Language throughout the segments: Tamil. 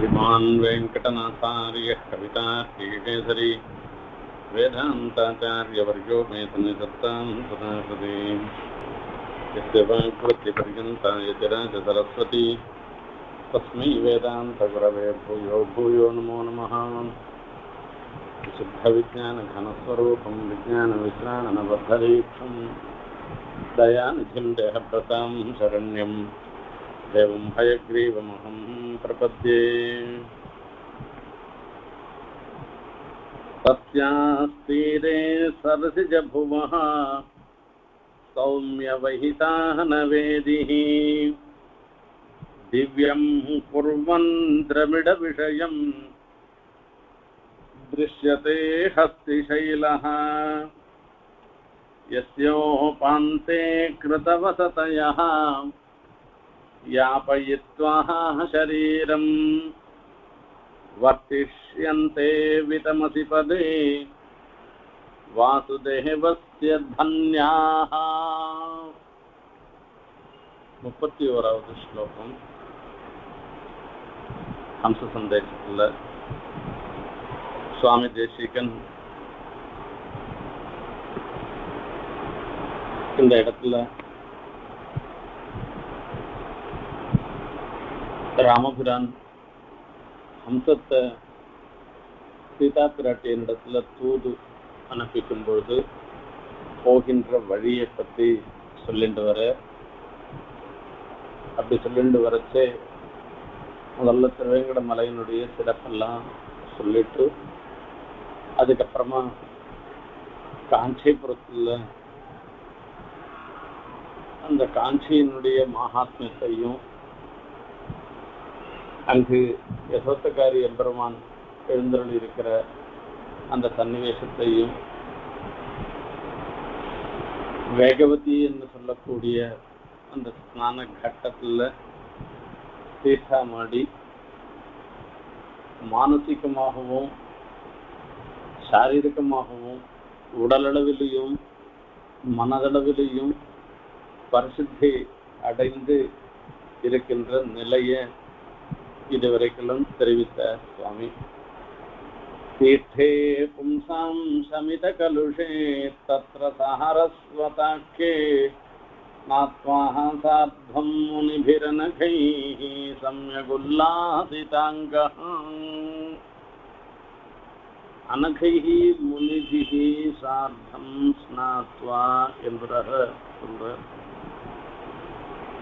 श्रीमान् वेङ्कटनाथार्यः कवितार्तिकेसरी वेदान्ताचार्यवर्यो मे सन्निधत्तां सदासति यस्य वाक्वृत्तिपर्यन्ता यतिराज सरस्वती तस्मै वेदान्तगुरवे भूयो भूयो नमो नमः। शुद्धविज्ञानघनस्वरूपं विज्ञानविश्राणनबद्धदीक्षं दयानिधिं देहव्रतां शरण्यम्। देवं हयग्रीवमहं प्रपद्ये। तस्यास्तीरे सरसिजभुवः सौम्यवहिताः न वेदिः। दिव्यं कुर्वन् द्रविडविषयम् दृश्यते हस्तिशैलः। यस्योपान्ते कृतवसतयः यापयित्वा शरीरम् वर्तिष्यन्ते वितमसि पदे வாசுதேவஸ்ய தன்யாः முப்பத்தி ஓராவது ஸ்லோகம் ஹம்ச சந்தேகத்தில் சுவாமி தேசிகன் இந்த இடத்துல ராமபிரான் அம்சத்தை சீதா பிராட்டியனிடத்துல தூது அனுப்பிக்கும் பொழுது போகின்ற வழியை பற்றி சொல்லிட்டு வர அப்படி சொல்லிட்டு வரச்சே முதல்ல திருவேங்கட மலையினுடைய சிறப்பெல்லாம் சொல்லிட்டு அதுக்கப்புறமா காஞ்சிபுரத்தில் அந்த காஞ்சியினுடைய மகாத்மியத்தையும் அங்கு யசோத்தக்காரி எம்பெருமான் எழுந்தருள் இருக்கிற அந்த சன்னிவேசத்தையும் வேகவதி என்று சொல்லக்கூடிய அந்த ஸ்நான கட்டத்தில் தீர்த்தாமாடி மானசிகமாகவும் சாரீரிகமாகவும் உடலளவிலையும் மனதளவிலையும் பரிசுத்தி அடைந்து இருக்கின்ற நிலையை இதுவரைக்கும் தெரிவித்தார் சுவாமி तीर्थे पुंसां शमितकलुषे तत्र सहरस्वताख्ये स्नात्वाः सार्धं मुनिभिरनखैः सम्यगुल्लासिताङ्गः அனகைः முனிபிः சார்த்தம் ஸ்நாத்வா என்பதாக சொல்றார்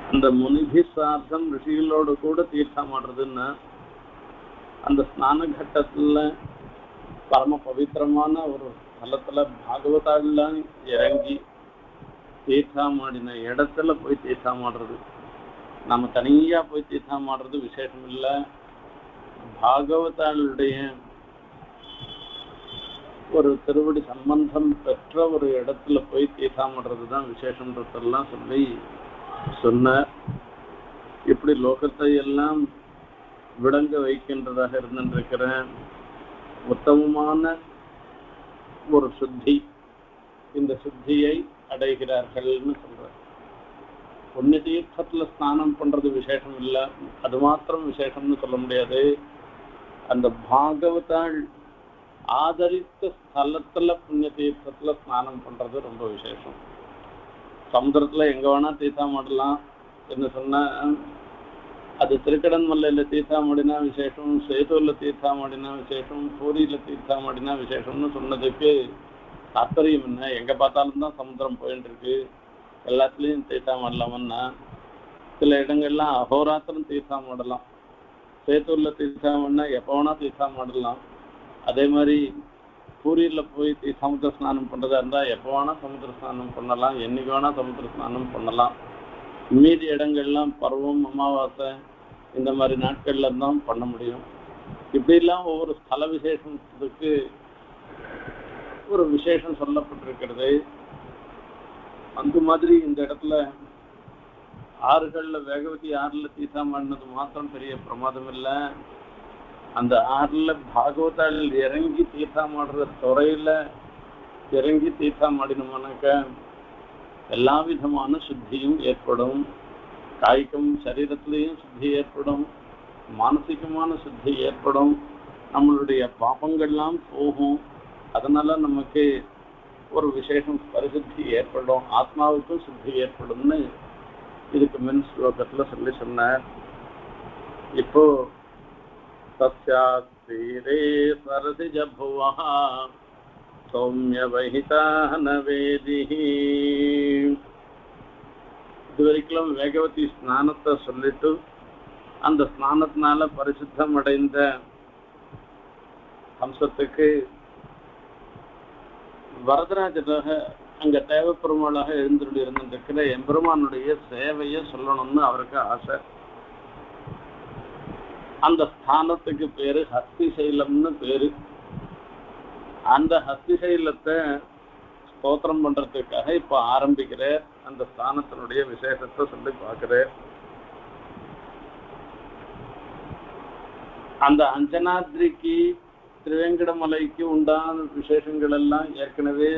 அந்த முனிபி சார்த்தம் ரிஷிகளோடு கூட தீர்த்தம் ஆடுறதுன்னா அந்த ஸ்நான கட்டத்துல பரம பவித்திரமான ஒரு ஸ்தலத்துல பாகவதாலாம் இறங்கி தீர்த்தாமாடின இடத்துல போய் தீர்த்தாமாடுறது. நம்ம தனியா போய் தீர்த்தாமாடுறது விசேஷம் இல்லை பாகவதாளுடைய ஒரு திருவடி சம்பந்தம் பெற்ற ஒரு இடத்துல போய் தீர்த்தாமாடுறது தான் விசேஷன்றதெல்லாம் சொல்லி சொன்ன இப்படி லோகத்தை எல்லாம் விளங்க வைக்கின்றதாக இருந்திருக்கிற உத்தமமான ஒரு சுத்தி இந்த சுத்தியை அடைகிறார்கள்னு சொல்ற புண்ணிய தீர்த்தத்துல ஸ்நானம் பண்றது விசேஷம் இல்லை. அது மாத்திரம் விசேஷம்னு சொல்ல முடியாது. அந்த பாகவதாள் ஆதரித்த ஸ்தலத்துல புண்ணிய தீர்த்தத்துல ஸ்நானம் பண்றது ரொம்ப விசேஷம். சமுத்திரத்துல எங்க வேணா தீர்த்தம் ஆடலாம் என்ன சொன்னால் அது திருக்கடன்மல்லையில தீர்த்தாமடினா விசேஷம் சேதூர்ல தீர்த்தாமடினா விசேஷம் பூரியில தீர்த்தாமடினா விசேஷம்னு சொன்னதுக்கு தாற்பயம் என்ன? எங்க பார்த்தாலும் தான் சமுத்திரம் போயிட்டு இருக்கு எல்லாத்துலயும் தீர்த்தாமடலாமன்னா சில இடங்கள்லாம் அகோராத்திரம் தீர்த்தாமடலாம் சேத்தூர்ல தீர்த்தாமடினா எப்போ வேணா தீர்த்தாமடலாம் அதே மாதிரி பூரியில் போய் சமுத்திர ஸ்நானம் பண்ணுறதா இருந்தா எப்போ வேணா சமுத்திர ஸ்நானம் பண்ணலாம். என்னைக்கு வேணா சமுத்திர ஸ்நானம் பண்ணலாம். மீதி இடங்கள்லாம் பருவம் அமாவாசை இந்த மாதிரி நாட்கள்ல தான் பண்ண முடியும். இப்படிலாம் ஒவ்வொரு ஸ்தல விசேஷத்துக்கு ஒரு விசேஷம் சொல்லப்பட்டிருக்கிறது அந்த மாதிரி இந்த இடத்துல ஆறுகள்ல வேகவதி ஆறுல தீசாமாடினது மாத்திரம் பெரிய பிரமாதம் இல்லை. அந்த ஆறுல பாகவதால் இறங்கி தீர்த்தாமாடுற துறையில இறங்கி தீர்த்தாமாடினோம்னாக்க எல்லா விதமான சுத்தியும் ஏற்படும். காய்க்கும் சரீரத்திலையும் சுத்தி ஏற்படும். மானசிகமான சுத்தி ஏற்படும். நம்மளுடைய பாபங்கள்லாம் போகும். அதனால நமக்கு ஒரு விசேஷம் பரிசுத்தி ஏற்படும். ஆத்மாவுக்கும் சுத்தி ஏற்படும்னு இதுக்கு மின் ஸ்லோகத்துல சொல்லி சொன்னார். இப்போ தஸ்யாஸ்தீரே சரசிஜ புவா சௌமிய வகிதா நவேதி இதுவரைக்கும் வேகவதி ஸ்நானத்தை சொல்லிட்டு அந்த ஸ்நானத்தினால பரிசுத்தம் அடைந்த அம்சத்துக்கு வரதராஜராக அங்க தேவப்பெருமாளாக எழுந்துள்ளி இருந்திருக்கிற எம்பெருமானுடைய சேவையை சொல்லணும்னு அவருக்கு ஆசை. அந்த ஸ்தானத்துக்கு பேரு ஹஸ்திசைலம்னு பேரு. அந்த ஹஸ்திசைலத்தை ஸ்தோத்திரம் பண்றதுக்காக இப்ப ஆரம்பிக்கிற அந்த ஸ்தானத்தினுடைய விசேஷத்தை சொல்லி பார்க்கிறேன் அந்த அஞ்சனாத்ரிக்கு திருவேங்கடமலைக்கு உண்டான விசேஷங்கள் எல்லாம் ஏற்கனவே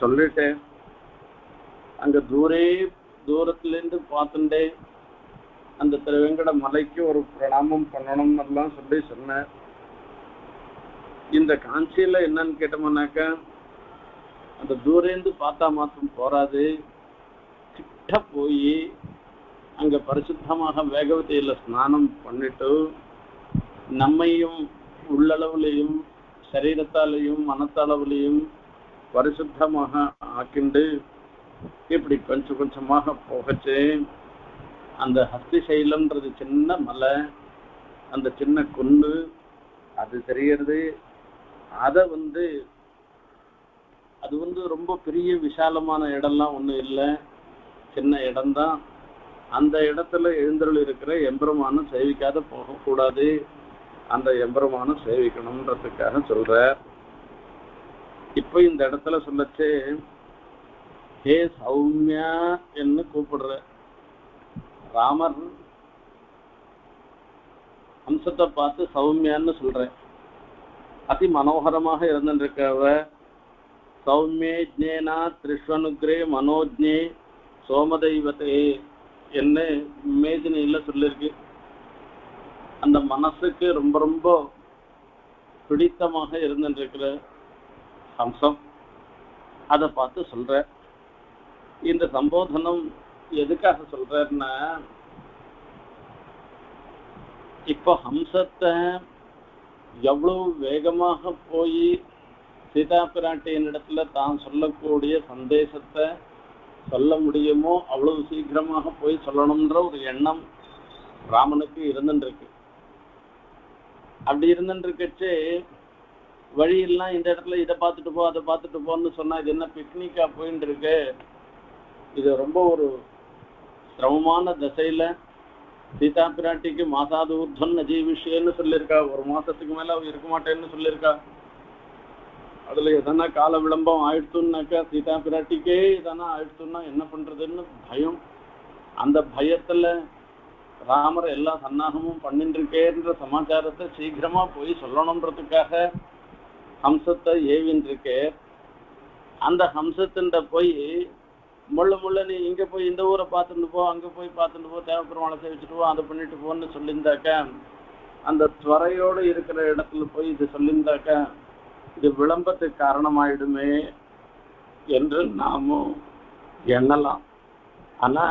சொல்லிட்டேன். அங்க தூரே தூரத்துல இருந்து அந்த திருவேங்கட மலைக்கு ஒரு பிரணாமம் பண்ணணும் எல்லாம் சொல்லி சொன்னேன். இந்த காஞ்சியில என்னன்னு கேட்டோம்னாக்கா அந்த தூரேந்து பார்த்தா மாத்திரம் போறாது. கிட்ட போய் அங்க பரிசுத்தமாக வேகவதியில ஸ்நானம் பண்ணிட்டு நம்மையும் உள்ளளவுலையும் சரீரத்தாலையும் மனத்தளவுலையும் பரிசுத்தமாக ஆக்கிண்டு இப்படி கொஞ்சம் கொஞ்சமாக போகச்சேன் அந்த ஹஸ்திசைலம்ன்றது சின்ன மலை அந்த சின்ன குண்டு அது தெரியறது. அதை வந்து அது வந்து ரொம்ப பெரிய விசாலமான இடம்லாம் ஒன்றும் இல்லை. சின்ன இடம்தான். அந்த இடத்துல எழுந்தருள் இருக்கிற எம்பிரமானம் சேவிக்காத போகக்கூடாது அந்த எம்பிரமானம் சேவிக்கணும்ன்றதுக்காக சொல்ற இப்போ இந்த இடத்துல சொல்லச்சு ஹே சௌமியா என்று கூப்பிடுற ராமர் அம்சத்தை பார்த்து சௌமியான்னு சொல்றேன். அதி மனோகரமாக இருந்திருக்கவ சௌமியே ஜேனா திரிஷ்வனுக்ரே மனோஜ்ஞே சோமதெய்வத்தே என்ன மேதினியில சொல்லியிருக்கு அந்த மனசுக்கு ரொம்ப ரொம்ப பிடித்தமாக இருந்துருக்கிற அம்சம் அதை பார்த்து சொல்ற இந்த சம்போதனம் எதுக்காக சொல்றேன்னா இப்போ ஹம்சத்தை எவ்வளவு வேகமாக போய் சீதா பிராட்டியின் இடத்துல தான் சொல்லக்கூடிய சந்தேசத்தை சொல்ல முடியுமோ அவ்வளவு சீக்கிரமாக போய் சொல்லணும்ன்ற ஒரு எண்ணம் ராமனுக்கு இருந்துருக்கு அப்படி இருந்துருக்கச்சு வழியெல்லாம் இந்த இடத்துல இதை பார்த்துட்டு போ அதை பார்த்துட்டு போன்னு சொன்னா இது என்ன பிக்னிக்கா போயின்னு இருக்கு இது ரொம்ப ஒரு சிரமமான திசையில சீதா பிராட்டிக்கு மாசாது ஊர்தன் அஜீவிஷேன்னு சொல்லியிருக்கா. ஒரு மாசத்துக்கு மேல அவ இருக்க மாட்டேன்னு சொல்லியிருக்கா. அதுல எதனா கால விளம்பம் ஆயிடுத்துனாக்கா சீதா பிராட்டிக்கே எதனா ஆயிடுத்துன்னா என்ன பண்றதுன்னு பயம். அந்த பயத்துல ராமர் எல்லா சன்னாகமும் பண்ணின்றிருக்கேன்ற இருக்கேன்ற சமாச்சாரத்தை சீக்கிரமா போய் சொல்லணுன்றதுக்காக ஹம்சத்தை ஏவின்றிருக்கே. அந்த ஹம்சத்தின் போய் முள்ள முள்ள நீ இங்க போய் இந்த ஊரை பார்த்துட்டு போ அங்க போய் பார்த்துட்டு போ தேவப்பெருமாளை சேவிச்சுட்டு போ அதை பண்ணிட்டு போன்னு சொல்லியிருந்தாக்க அந்த துறையோடு இருக்கிற இடத்துல போய் இது சொல்லியிருந்தாக்க இது விளம்பத்துக்கு காரணமாயிடுமே என்று நாமும் எண்ணலாம். ஆனா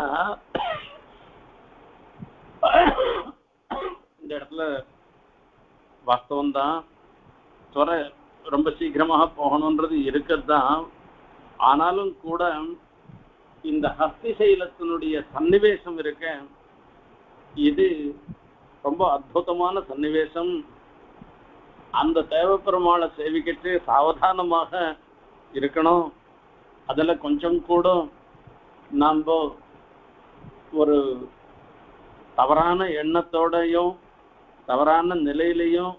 இந்த இடத்துல வாஸ்தவம் தான் துறை ரொம்ப சீக்கிரமாக போகணுன்றது இருக்கிறது தான். ஆனாலும் கூட இந்த ஹஸ்தி சைலத்தினுடைய சன்னிவேசம் இருக்க இது ரொம்ப அற்புதமான சன்னிவேசம். அந்த தேவப்பெருமாளை சேவிக்கிட்டு சாவதானமாக இருக்கணும். அதில் கொஞ்சம் கூட நாம் ஒரு தவறான எண்ணத்தோடையும் தவறான நிலையிலையும்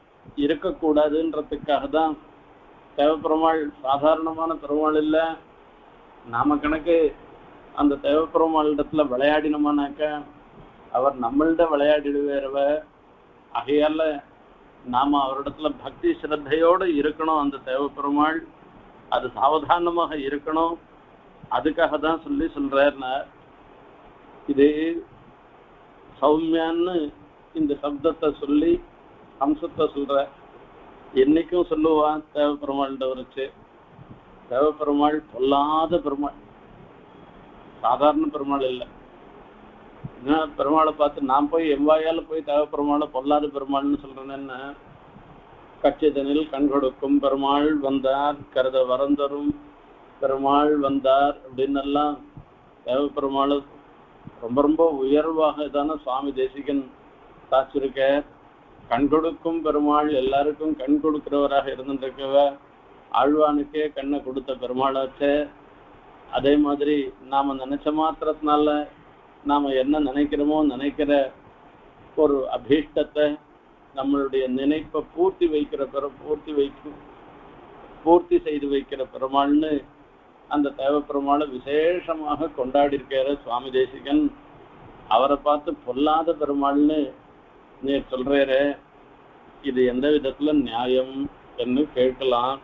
இருக்கக்கூடாதுன்றதுக்காக தான் தேவப்பெருமாள் சாதாரணமான பெருமாள் இல்லை. நாம கணக்கு அந்த தேவப்பெருமாள் இடத்துல விளையாடினோமானாக்க அவர் நம்மள்ட விளையாடிடுவேறவ ஆகையால நாம அவரிடத்துல பக்தி சிரத்தையோடு இருக்கணும். அந்த தேவப்பெருமாள் அது சாவதானமாக இருக்கணும். அதுக்காக தான் சொல்லி சொல்றாருன்னா இது சௌமியான்னு இந்த சப்தத்தை சொல்லி அம்சத்தை சொல்ற. என்னைக்கும் சொல்லுவான் தேவப்பெருமாள்கிட்ட வரைச்சு தேவப்பெருமாள் பொல்லாத பெருமாள். சாதாரண பெருமாள் இல்லை. ஏன்னா பெருமாளை பார்த்து நான் போய் எவ்வாயால போய் தேவப்பெருமாளை பொல்லாத பெருமாள்னு சொல்றேன்னு கச்சிதனில் கண் கொடுக்கும் பெருமாள் வந்தார் கருத வரந்தரும் பெருமாள் வந்தார் அப்படின்னு எல்லாம் தேவப்பெருமாள் ரொம்ப ரொம்ப உயர்வாக தானே சுவாமி தேசிகன் சாச்சிருக்க கண் கொடுக்கும் பெருமாள் எல்லாருக்கும் கண் கொடுக்கிறவராக இருந்துருக்கவ ஆழ்வானுக்கே கண்ணை கொடுத்த பெருமாளாச்சே. அதே மாதிரி நாம நினைச்ச மாத்திரத்தினால நாம என்ன நினைக்கிறோமோ நினைக்கிற ஒரு அபீஷ்டத்தை நம்மளுடைய நினைப்பை பூர்த்தி வைக்கிற பெரு பூர்த்தி வைக்கும் பூர்த்தி செய்து வைக்கிற பெருமாள்னு அந்த தேவ பெருமாளை விசேஷமாக கொண்டாடி இருக்காரு சுவாமி தேசிகன். அவரை பார்த்து பொல்லாத பெருமாள்னு நீ சொல்றாரு இது எந்த விதத்துல நியாயம் என்று கேட்கலாம்.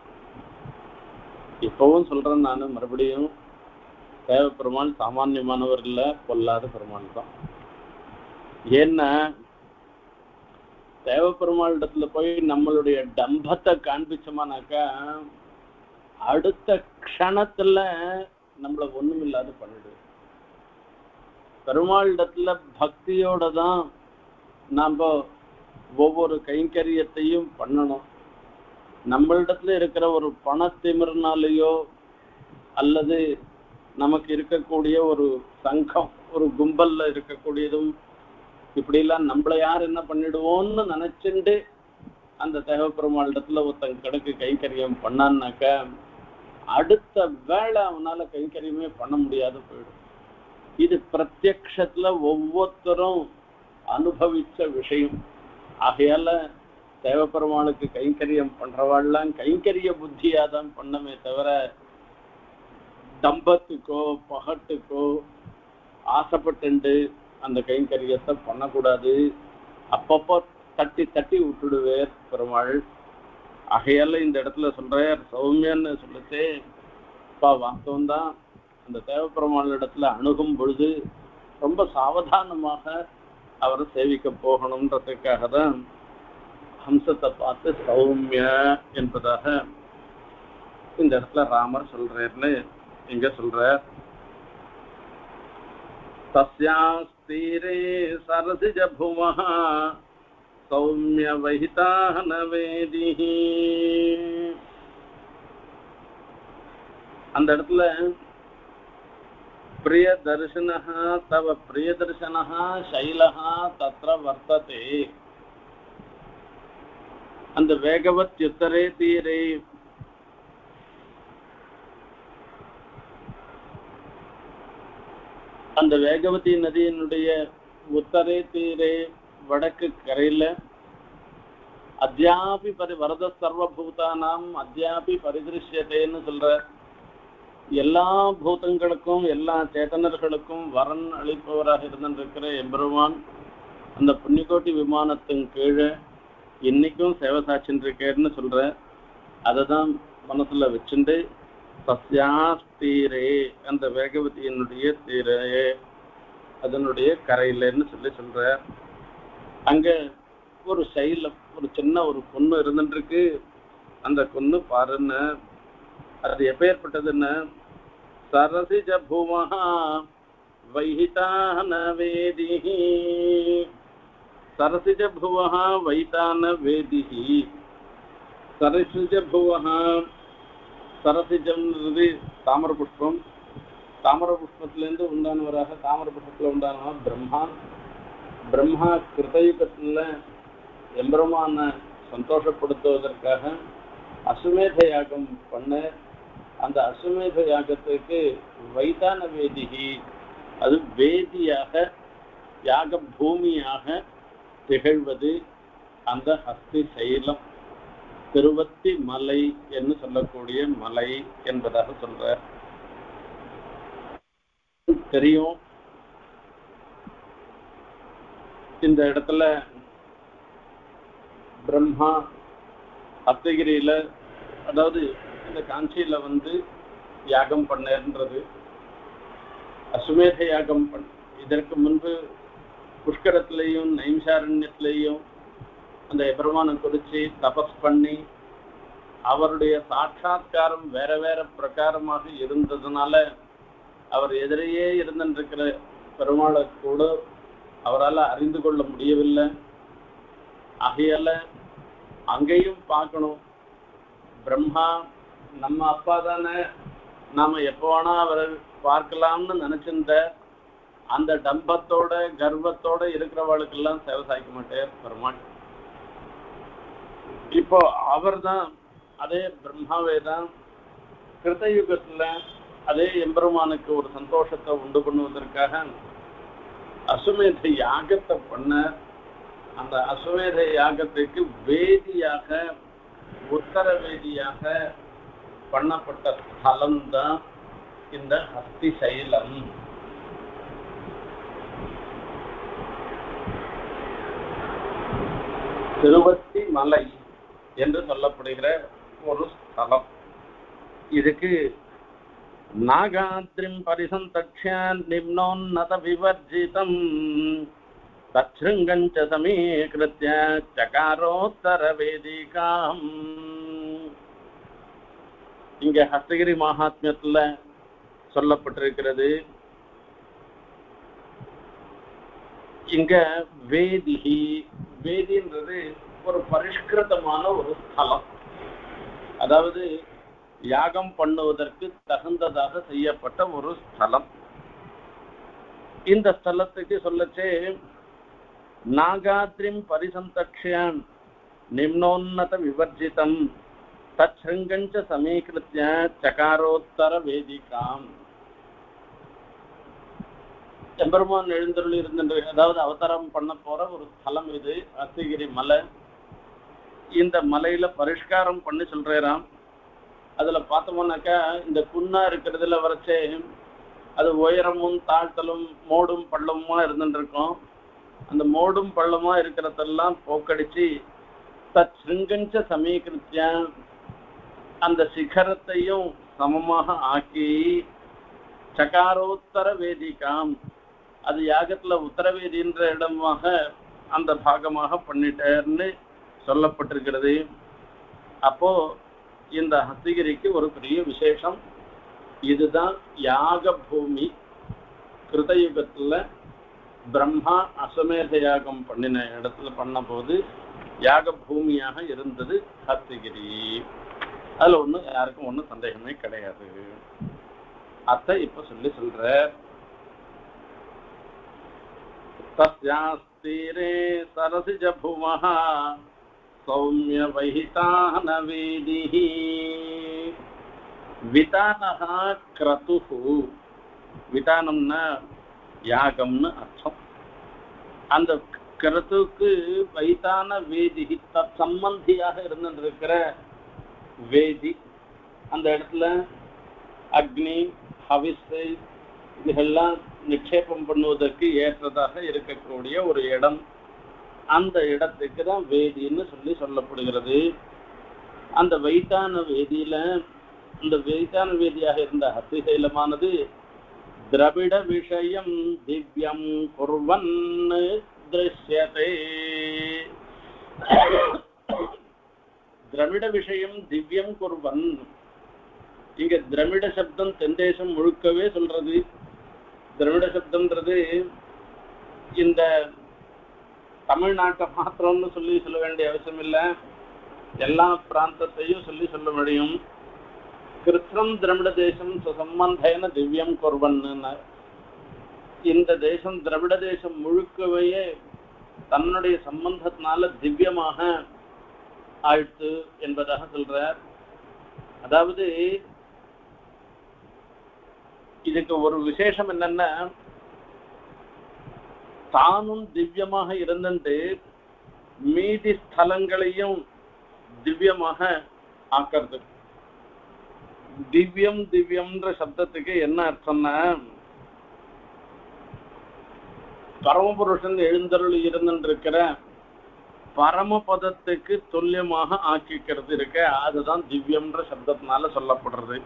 இப்பவும் சொல்றேன் நான் மறுபடியும் தேவ பெருமான் சாமானியமானவர்கள கொல்லாத பெருமான் தான். ஏன்னா தேவ பெருமாள் இடத்துல போய் நம்மளுடைய டம்பத்தை காண்பிச்சோமானாக்கா அடுத்த க்ஷணத்துல நம்மள ஒண்ணுமில்லாத பண்ணிடு பெருமாள் இடத்துல பக்தியோட தான் நாம ஒவ்வொரு கைங்கரியத்தையும் பண்ணணும். நம்மளிடத்துல இருக்கிற ஒரு பணத்திமிர்னாலேயோ அல்லது நமக்கு இருக்கக்கூடிய ஒரு சங்கம் ஒரு கும்பல்ல இருக்கக்கூடியதும் இப்படிலாம் நம்மள யார் என்ன பண்ணிடுவோம்னு நினைச்சுண்டு அந்த தேவப்பெருமாள் இடத்துல ஒருத்தன் கணக்கு கைங்கரியம் பண்ணான்னாக்க அடுத்த வேலை அவனால கைங்கரியமே பண்ண முடியாத போயிடும். இது பிரத்யக்ஷத்துல ஒவ்வொருத்தரும் அனுபவிச்ச விஷயம். ஆகையால தேவப்பெருமாளுக்கு கைங்கரியம் பண்றவாள்லாம் கைங்கரிய புத்தியாதான் பண்ணமே தவிர தம்பத்துக்கோ பகட்டுக்கோ ஆசைப்பட்டு அந்த கைங்கரியத்தை பண்ணக்கூடாது. அப்பப்போ தட்டி தட்டி விட்டுடுவேர் பெருமாள். ஆகையால இந்த இடத்துல சொல்றார் சௌமியன்னு சொல்லிட்டு அப்பா வாஸ்தவம் தான் அந்த தேவப்பெருமாள் இடத்துல அணுகும் பொழுது ரொம்ப சாவதானமாக அவரை சேவிக்க போகணுன்றதுக்காக தான் ஹம்சத்தை பார்த்து சௌமிய என்பதாக இந்த இடத்துல ராமர் சொல்றாருன்னு இங்க சொல்றார் तस्यास्तीरे सरसिजभुवः सौम्यवहिताः न वेदिः அந்த இடத்துல பிரிய தரிசனः தவ பிரிய தரிசனः சைலः தத்ர வர்த்ததே அந்த வேகவத் யுத்தரே தீரே அந்த வேகவதி நதியினுடைய உத்தரே தீரே வடக்கு கரையில அத்தியாபி பரி வரத சர்வபூதானாம் அத்தியாபி பரிதிருஷ்யதேன்னு சொல்ற எல்லா பூதங்களுக்கும் எல்லா சேத்தனர்களுக்கும் வரன் அளிப்பவராக இருந்திருக்கிற எம்பெருமான் அந்த புண்ணியகோட்டி விமானத்தின் கீழே இன்னைக்கும் சேவை சாட்சின்னு இருக்கேன்னு சொல்ற. அதை தான் மனசுல வச்சுண்டு தீரே அந்த வேகவதியினுடைய தீரே அதனுடைய கரையிலன்னு சொல்லி சொல்ற அங்க ஒரு சைல ஒரு சின்ன ஒரு பொண்ணு இருந்துருக்கு அந்த பொண்ணு பாருன்னு அது எப்பேற்பட்டதுன்னு? சரசிஜ பூமஹா வைஹிதான வேதிஹி. சரசிஜ புவஹா வைதான வேதிஹி. சரசிஜ புவஹா சரசிஜம்ன்றது தாமர புஷ்பம். தாமர புஷ்பத்திலேருந்து உண்டானவராக தாமர புஷ்பத்தில் உண்டானவர் பிரம்மா. பிரம்மா கிருதயுகத்தில் எம்பெருமான சந்தோஷப்படுத்துவதற்காக அசுமேத யாகம் பண்ண அந்த அசுமேத யாகத்துக்கு வைதான வேதிகி. அது வேதியாக யாக பூமியாக திகழ்வது அந்த ஹஸ்தி சைலம். திருவத்தி மலை என்று சொல்லக்கூடிய மலை என்பதாக சொல்ற தெரியும். இந்த இடத்துல பிரம்மா அத்தகிரியில அதாவது இந்த காஞ்சியில வந்து யாகம் பண்ணன்றது அசுமேத யாகம் பண் இதற்கு முன்பு புஷ்கரத்திலையும் நைம்சாரண்யத்திலையும் அந்த எபெருமானை குறிச்சு தபஸ் பண்ணி அவருடைய சாட்சா்காரம் வேற வேற பிரகாரமாக இருந்ததுனால அவர் எதிரையே இருந்திருக்கிற பெருமாளை கூட அவரால் அறிந்து கொள்ள முடியவில்லை. ஆகையால அங்கேயும் பார்க்கணும். பிரம்மா நம்ம அப்பா தானே நாம எப்போ வேணா அவரை பார்க்கலாம்னு நினைச்சிருந்த அந்த டம்பத்தோட கர்வத்தோட இருக்கிறவளுக்கெல்லாம் சேவை சாய்க்க மாட்டேன் பெருமாள். இப்போ அவர் தான் அதே பிரம்மாவே தான் கிருத்தயுகத்துல அதே எம்பெருமானுக்கு ஒரு சந்தோஷத்தை உண்டு பண்ணுவதற்காக அசுமேத யாகத்தை பண்ண அந்த அசுமேத யாகத்துக்கு வேதியாக உத்தர வேதியாக பண்ணப்பட்ட ஸ்தலம் தான் இந்த அஸ்திசைலம். திருவத்தி மலை என்று சொல்லப்படுகிற ஒரு ஸ்தலம். இதுக்கு நாகாத்ரிம் பரிசந்தக்ஷ நிம்னோன்னத விவர்ஜிதம். தச்ருங்கஞ்ச சமீகிருத்திய சகாரோத்தர வேதிகாம். இங்க ஹஸ்தகிரி மகாத்மியத்துல சொல்லப்பட்டிருக்கிறது. இங்க வேதிகி வேதின்றது ஒரு பரிஷ்கிருதமான ஒரு ஸ்தலம் அதாவது யாகம் பண்ணுவதற்கு தகுந்ததாக செய்யப்பட்ட ஒரு ஸ்தலம். இந்த ஸ்தலத்துக்கு சொல்லச்சே நாகாத்ரிம் பரிசந்தக்ஷான் நிம்னோன்னத விவர்ஜிதம் தச்சங்கஞ்ச சமீகிருத்திய சகாரோத்தர வேதிகாம். எம்பெருமான் எழுந்தருள் இருந்த அதாவது அவதாரம் பண்ண போற ஒரு ஸ்தலம் இது அத்திகிரி மலை. இந்த மலையில பரிஷ்காரம் பண்ணி சொல்றாராம். அதுல பார்த்தோம்னாக்கா இந்த குன்னா இருக்கிறதுல வரைச்சே அது உயரமும் தாழ்த்தலும் மோடும் பள்ளமுமா இருந்துட்டு இருக்கும் அந்த மோடும் பள்ளமா இருக்கிறதெல்லாம் போக்கடிச்சு தத் சிருங்கஞ்ச சமீகிருத்திய அந்த சிகரத்தையும் சமமாக ஆக்கி சகாரோத்தர வேதிகாம். அது யாகத்துல உத்தரவேதின்ற இடமாக அந்த பாகமாக பண்ணிட்டேன்னு சொல்லப்பட்டிருக்கிறது. அப்போ இந்த ஹஸ்திகிரிக்கு ஒரு பெரிய விசேஷம். இதுதான் யாக பூமி கிருதயுகத்துல பிரம்மா அசமேத யாகம் பண்ணின இடத்துல பண்ண போது யாக பூமியாக இருந்தது ஹஸ்திகிரி. அதுல ஒண்ணு யாருக்கும் ஒன்றும் சந்தேகமே கிடையாது. அத்தை இப்ப சொல்லி சொல்ற தஸ்யாஸ்தீரே சரசிஜ புவஹா सौम्यवहितानवेदिः वितानः क्रतुः விதானம்னா யாகம்னு அர்த்தம் அந்த கிரத்துக்கு வைத்தான வேதி தத் சம்பந்தியாக இருந்திருக்கிற வேதி அந்த இடத்துல அக்னி ஹவிஸை இதுகெல்லாம் நிக்ஷேபம் பண்ணுவதற்கு ஏற்றதாக இருக்கக்கூடிய ஒரு இடம் அந்த இடத்துக்கு தான் வேதின்னு சொல்லி சொல்லப்படுகிறது. அந்த வைத்தான வேதியில இந்த வைத்தான வேதியாக இருந்த ஹத்திசைலமானது திரவிட விஷயம் திவ்யம் குர்வன் திருஷ்யதே. திரவிட விஷயம் திவ்யம் குர்வன். இங்க திரவிட சப்தம் தென்தேசம் முழுக்கவே சொல்றது. திரவிட சப்தம்ன்றது இந்த தமிழ்நாட்டை மாத்திரம்னு சொல்லி சொல்ல வேண்டிய அவசியம் இல்லை. எல்லா பிராந்தத்தையும் சொல்லி சொல்ல முடியும். கிருஷ்ணம் திரவிட தேசம் சுசம்பந்தேன திவ்யம் குர்வன்னு இந்த தேசம் திரவிட தேசம் முழுக்கவையே தன்னுடைய சம்பந்தத்தினால திவ்யமாக ஆயிடுத்து என்பதாக சொல்றார். அதாவது இதுக்கு ஒரு விசேஷம் என்னன்னா தானும் திவ்யமாக இருந்துட்டு மீதி ஸ்தலங்களையும் திவ்யமாக ஆக்கிறது. திவ்யம் திவ்யம்ன்ற சப்தத்துக்கு என்ன அர்த்தம்னா பரமபுருஷன் எழுந்தருள் இருந்துருக்கிற பரமபதத்துக்கு துல்லியமாக ஆக்கிக்கிறது இருக்க அதுதான் திவ்யம்ன்ற சப்தத்தினால சொல்லப்படுறது.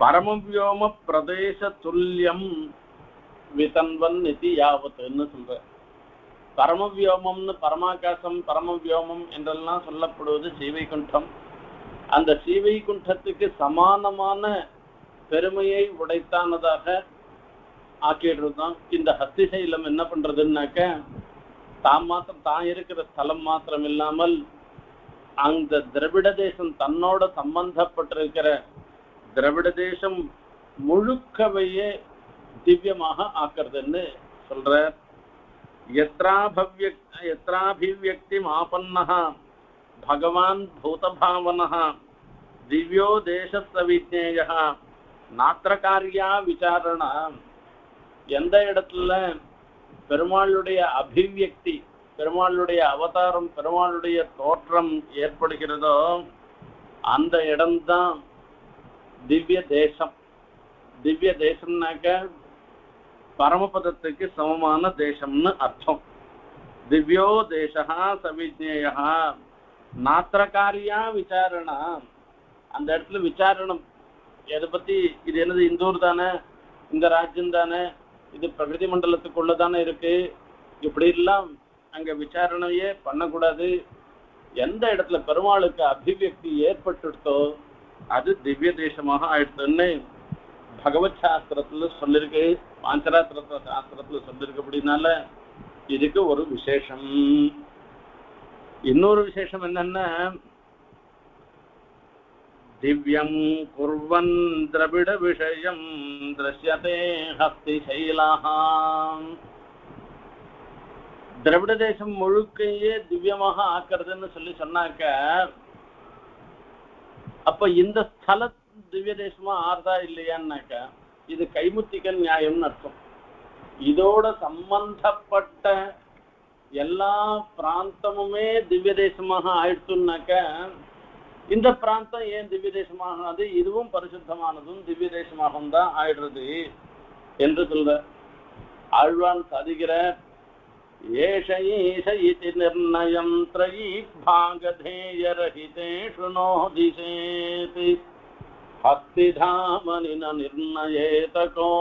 பரமவியோம பிரதேச துல்லியம் விதன்வன் நிதி யாவத்துன்னு சொல்ற? பரமவியோமம்னு பரமாகாசம் பரமவியோமம் என்றெல்லாம் சொல்லப்படுவது ஸ்ரீவைகுண்டம் அந்த ஸ்ரீவைகுண்டத்துக்கு சமானமான பெருமையை உடைத்தானதாக ஆக்கிடுறதுதான். இந்த ஹஸ்திசைலம் என்ன பண்றதுன்னாக்க தான் மாத்திரம் தான் இருக்கிற ஸ்தலம் மாத்திரம் இல்லாமல் அந்த திரவிட தேசம் தன்னோட சம்பந்தப்பட்டிருக்கிற திரவிட தேசம் முழுக்கவையே திவ்யமாக ஆக்குறதுன்னு சொல்ற எத்ராபவ்ய எத்ராபிவியக்தி ஆபன்னः பகவான் பூதபாவனः திவ்யோ தேசஸ்தவிஜேய நாத்திர காரியா விசாரணா எந்த இடத்துல பெருமாளுடைய அபிவியக்தி பெருமாளுடைய அவதாரம் பெருமாளுடைய தோற்றம் ஏற்படுகிறதோ அந்த இடம்தான் திவ்ய தேசம். திவ்ய தேசம்னாக்க பரமபதத்துக்கு சமமான தேசம்னு அர்த்தம். திவ்யோ தேசா சவிஜேயா நாத்திரகாரியா விசாரணா. அந்த இடத்துல விசாரணம். எதை பத்தி இது என்னது இந்தூர் தானே? இந்த ராஜ்யம் தானே? இது பிரகிருதி மண்டலத்துக்குள்ள தானே இருக்கு? இப்படி எல்லாம் அங்க விசாரணையே பண்ணக்கூடாது. எந்த இடத்துல பெருமாளுக்கு அபிவியக்தி ஏற்பட்டுட்டோ அது திவ்ய தேசமாக ஆயிடுதுன்னு பகவத் சாஸ்திரத்துல சொல்லிருக்கு பாஞ்சராத்திர சாஸ்திரத்துல சொல்லிருக்கு அப்படின்னால இதுக்கு ஒரு விசேஷம். இன்னொரு விசேஷம் என்னன்னா திவ்யம் குர்வன் திரவிட விஷயம் திருஷ்யதே ஹஸ்தி சைலாஹாம் திரவிட தேசம் முழுக்கையே திவ்யமாக ஆக்கிறதுன்னு சொல்லி சொன்னாக்க அப்ப இந்த ஸ்தலத்தை திவ்ய தேசமா ஆறுதா இல்லையான்னாக்க இது கைமுத்திக நியாயம்னு அர்த்தம். இதோட சம்பந்தப்பட்ட எல்லா பிராந்தமுமே திவ்ய தேசமாக ஆயிடுச்சுன்னாக்க இந்த பிராந்தம் ஏன் திவ்ய தேசமாகாது இதுவும் பரிசுத்தமானதும் திவ்ய தேசமாகவும் தான் ஆயிடுறது என்று சொல்ற ஆழ்வான் சாதிக்கிற ஏஷ ஈஷ இதி நிர்ணயம் த்ரயி பாகதேயரஹிதேஷு நோதிசேதி ஹஸ்திதாமனின நிர்ணயேதகோ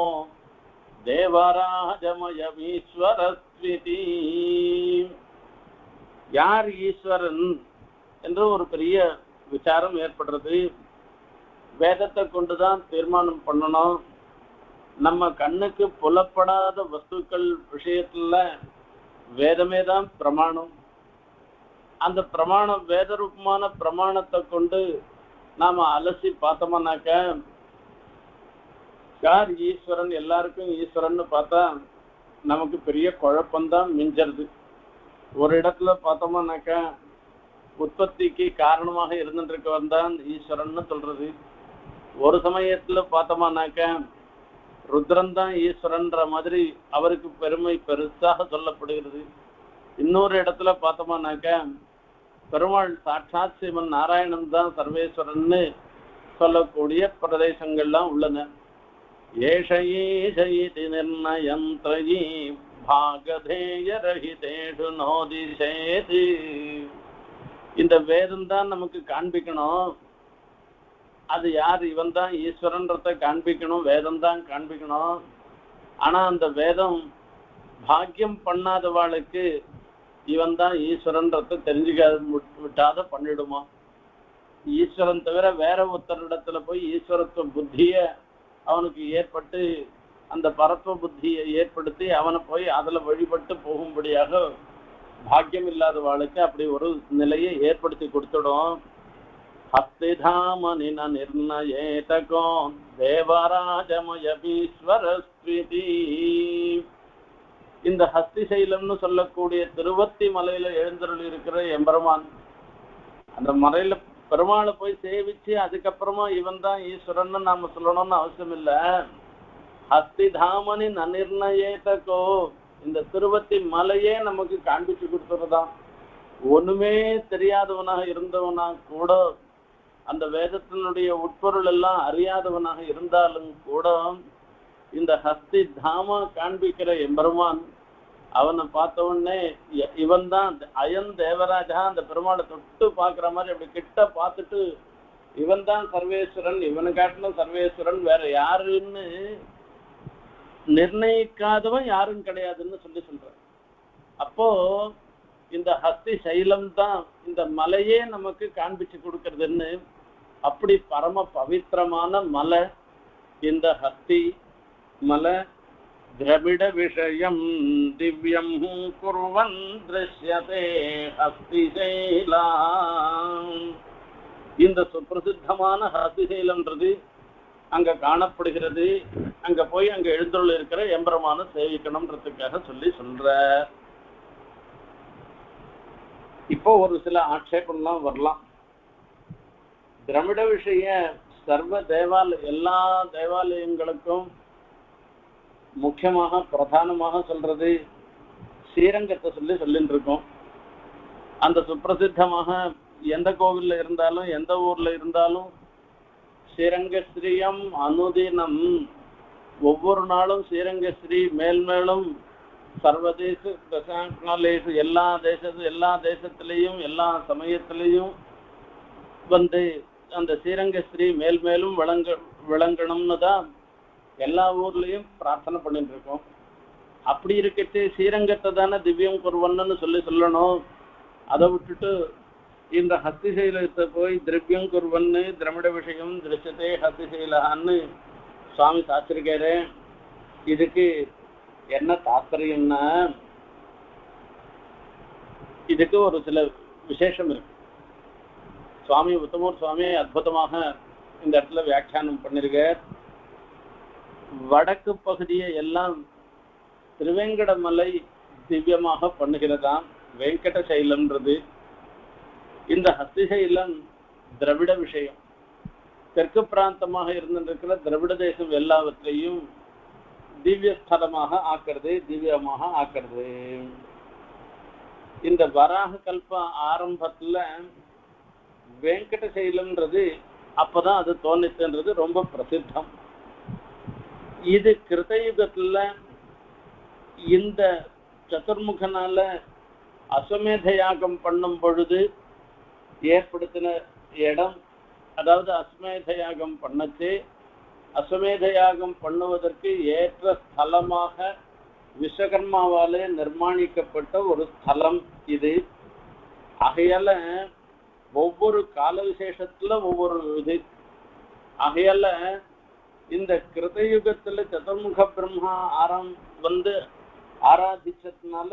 தேவராஜமயமீஸ்வரஸ்விதி யார் ஈஸ்வரன் என்று ஒரு பெரிய விசாரம் ஏற்படுறது. வேதத்தை கொண்டுதான் தீர்மானம் பண்ணணும். நம்ம கண்ணுக்கு புலப்படாத வஸ்துக்கள் விஷயத்துல வேதமே தான் பிரமாணம். அந்த பிரமாணம் வேத ரூபமான பிரமாணத்தை கொண்டு நாம அலசி பார்த்தோம்னாக்க யார் ஈஸ்வரன் எல்லாருக்கும் ஈஸ்வரன் பார்த்தா நமக்கு பெரிய குழப்பம்தான் மிஞ்சறது. ஒரு இடத்துல பார்த்தோம்னாக்க உற்பத்திக்கு காரணமாக இருந்துட்டு தான் ஈஸ்வரன் சொல்றது. ஒரு சமயத்துல பார்த்தோம்னாக்க ருத்ரன் தான் ஈஸ்வரன்ற மாதிரி அவருக்கு பெருமை பெருசாக சொல்லப்படுகிறது. இன்னொரு இடத்துல பார்த்தோம்னாக்க பெருமாள் சாட்சாத் சிவன் நாராயணன் தான் சர்வேஸ்வரன்னு சொல்லக்கூடிய பிரதேசங்கள்லாம் உள்ளன. ஏஷயேஷயிதி நிர்ணயந்திரயி பாகதேயரகிதேஷு நிர்ணயம் த்ரயி இந்த வேதம் தான் நமக்கு காண்பிக்கணும். அது யார் இவன் தான் ஈஸ்வரன்றத காண்பிக்கணும் வேதம் தான் காண்பிக்கணும். ஆனா அந்த வேதம் பாக்கியம் பண்ணாதவாளுக்கு இவன் தான் ஈஸ்வரன்றத தெரிஞ்சுக்க விட்டாத பண்ணிடுமா? ஈஸ்வரன் தவிர வேற ஒருத்தரிடத்துல போய் ஈஸ்வரத்துவ புத்திய அவனுக்கு ஏற்பட்டு அந்த பரத்துவ புத்தியை ஏற்படுத்தி அவனை போய் அதுல வழிபட்டு போகும்படியாக பாக்கியம் வாழ்க்கை அப்படி ஒரு நிலையை ஏற்படுத்தி கொடுத்துடும். ஹஸ்திதாமனின நிர்ணயேதகோ தேவராஜமயபீஸ்வரஸ்விதி இந்த ஹஸ்திசைலம்னு சொல்லக்கூடிய திருவத்தி மலையில எழுந்தருள் இருக்கிற எம்பெருமான். அந்த மலையில பெருமாளை போய் சேவிச்சு அதுக்கப்புறமா இவன் தான் ஈஸ்வரன் நாம சொல்லணும்னு அவசியம் இல்ல. ஹஸ்திதாமனி நநிர்ணயேதகோ. இந்த திருவத்தி மலையே நமக்கு காண்பிச்சு கொடுத்துருதான் ஒண்ணுமே தெரியாதவனாக இருந்தவனா கூட அந்த வேதத்தினுடைய உட்பொருள் எல்லாம் அறியாதவனாக இருந்தாலும் கூட இந்த ஹஸ்தி தாம காண்பிக்கிற எம்பெருமான் அவனை பார்த்த உடனே இவன் தான் அயன் தேவராஜா அந்த பெருமாளை தொட்டு பாக்குற மாதிரி அப்படி கிட்ட பார்த்துட்டு இவன் தான் சர்வேஸ்வரன் இவனை காட்டிலும் சர்வேஸ்வரன் வேற யாருன்னு நிர்ணயிக்காதவன் யாரும் கிடையாதுன்னு சொல்லி சொல்றான் அப்போ இந்த ஹஸ்தி சைலம் தான் இந்த மலையே நமக்கு காண்பிச்சு கொடுக்கறதுன்னு அப்படி பரம பவித்திரமான மலை இந்த ஹஸ்தி மலை திரவிட விஷயம் திவ்யம் दृश्यते திருஷ்யதே இந்த சுப்பிரசித்தமான ஹஸ்திசைலன்றது அங்க காணப்படுகிறது. அங்க போய் அங்க எழுந்துள்ள இருக்கிற எம்பரமான சேவிக்கணும்ன்றதுக்காக சொல்லி சொல்ற இப்போ ஒரு சில ஆட்சேபம்லாம் வரலாம். திரமிட விஷய சர்வ தேவாலய எல்லா தேவாலயங்களுக்கும் முக்கியமாக பிரதானமாக சொல்றது ஸ்ரீரங்கத்தை சொல்லி சொல்லிட்டு இருக்கோம் அந்த சுப்பிரசித்தமாக எந்த கோவில்ல இருந்தாலும் எந்த ஊர்ல இருந்தாலும் ஸ்ரீரங்க ஸ்ரீயம் அனுதினம். ஒவ்வொரு நாளும் ஸ்ரீரங்கஸ்ரீ மேல்மேலும் சர்வதேச தசாங்காலேசு எல்லா தேசத்து எல்லா தேசத்திலையும் எல்லா சமயத்திலையும் வந்து அந்த ஸ்ரீரங்கஸ்ரீ மேல் மேலும் விளங்க விளங்கணும்னு தான் எல்லா ஊர்லயும் பிரார்த்தனை பண்ணிட்டு இருக்கோம் அப்படி இருக்கிறது ஸ்ரீரங்கத்தை தானே திவ்யம் குருவன்னு சொல்லி சொல்லணும். அதை விட்டுட்டு இந்த ஹஸ்திசைலத்தை போய் திரவியம் குருவன்னு திரமிட விஷயம் திருஷத்தே ஹஸ்திசைலான்னு சுவாமி சாத்திருக்காரு. இதுக்கு என்ன தாத்பரியம்னா இதுக்கு ஒரு சில விசேஷம் இருக்கு. சுவாமி உத்தமூர் சுவாமி அற்புதமாக இந்த இடத்துல வியாக்கியானம் பண்ணிருக்கார். வடக்கு பகுதியை எல்லாம் திருவேங்கடமலை திவ்யமாக பண்ணுகிறதாம் வெங்கட சைலம்ன்றது இந்த ஹஸ்திசைலம் திரவிட விஷயம். தெற்கு பிராந்தமாக இருந்திருக்கிற திரவிட தேசம் எல்லாவற்றையும் திவ்ய ஸ்தலமாக ஆக்கிறது திவ்யமாக ஆக்கிறது. இந்த வராக கல்ப ஆரம்பத்துல வெங்கட சைலம்ன்றது அப்பதான் அது தோணித்துன்றது ரொம்ப பிரசித்தம். இது கிருதயுகத்துல இந்த சதுர்முகனால அஸ்வமேத யாகம் பண்ணும் பொழுது ஏற்படுத்தின இடம் அதாவது அஸ்வமேத யாகம் பண்ணச்சு. அஸ்வமேத யாகம் பண்ணுவதற்கு ஏற்ற ஸ்தலமாக விஸ்வகர்மாவாலே நிர்மாணிக்கப்பட்ட ஒரு ஸ்தலம் இது. ஆகையால ஒவ்வொரு கால விசேஷத்துல ஒவ்வொரு இது. ஆகையால இந்த கிருதயுகத்துல சதுர்முக பிரம்மா ஆரம் வந்து ஆராதிச்சதுனால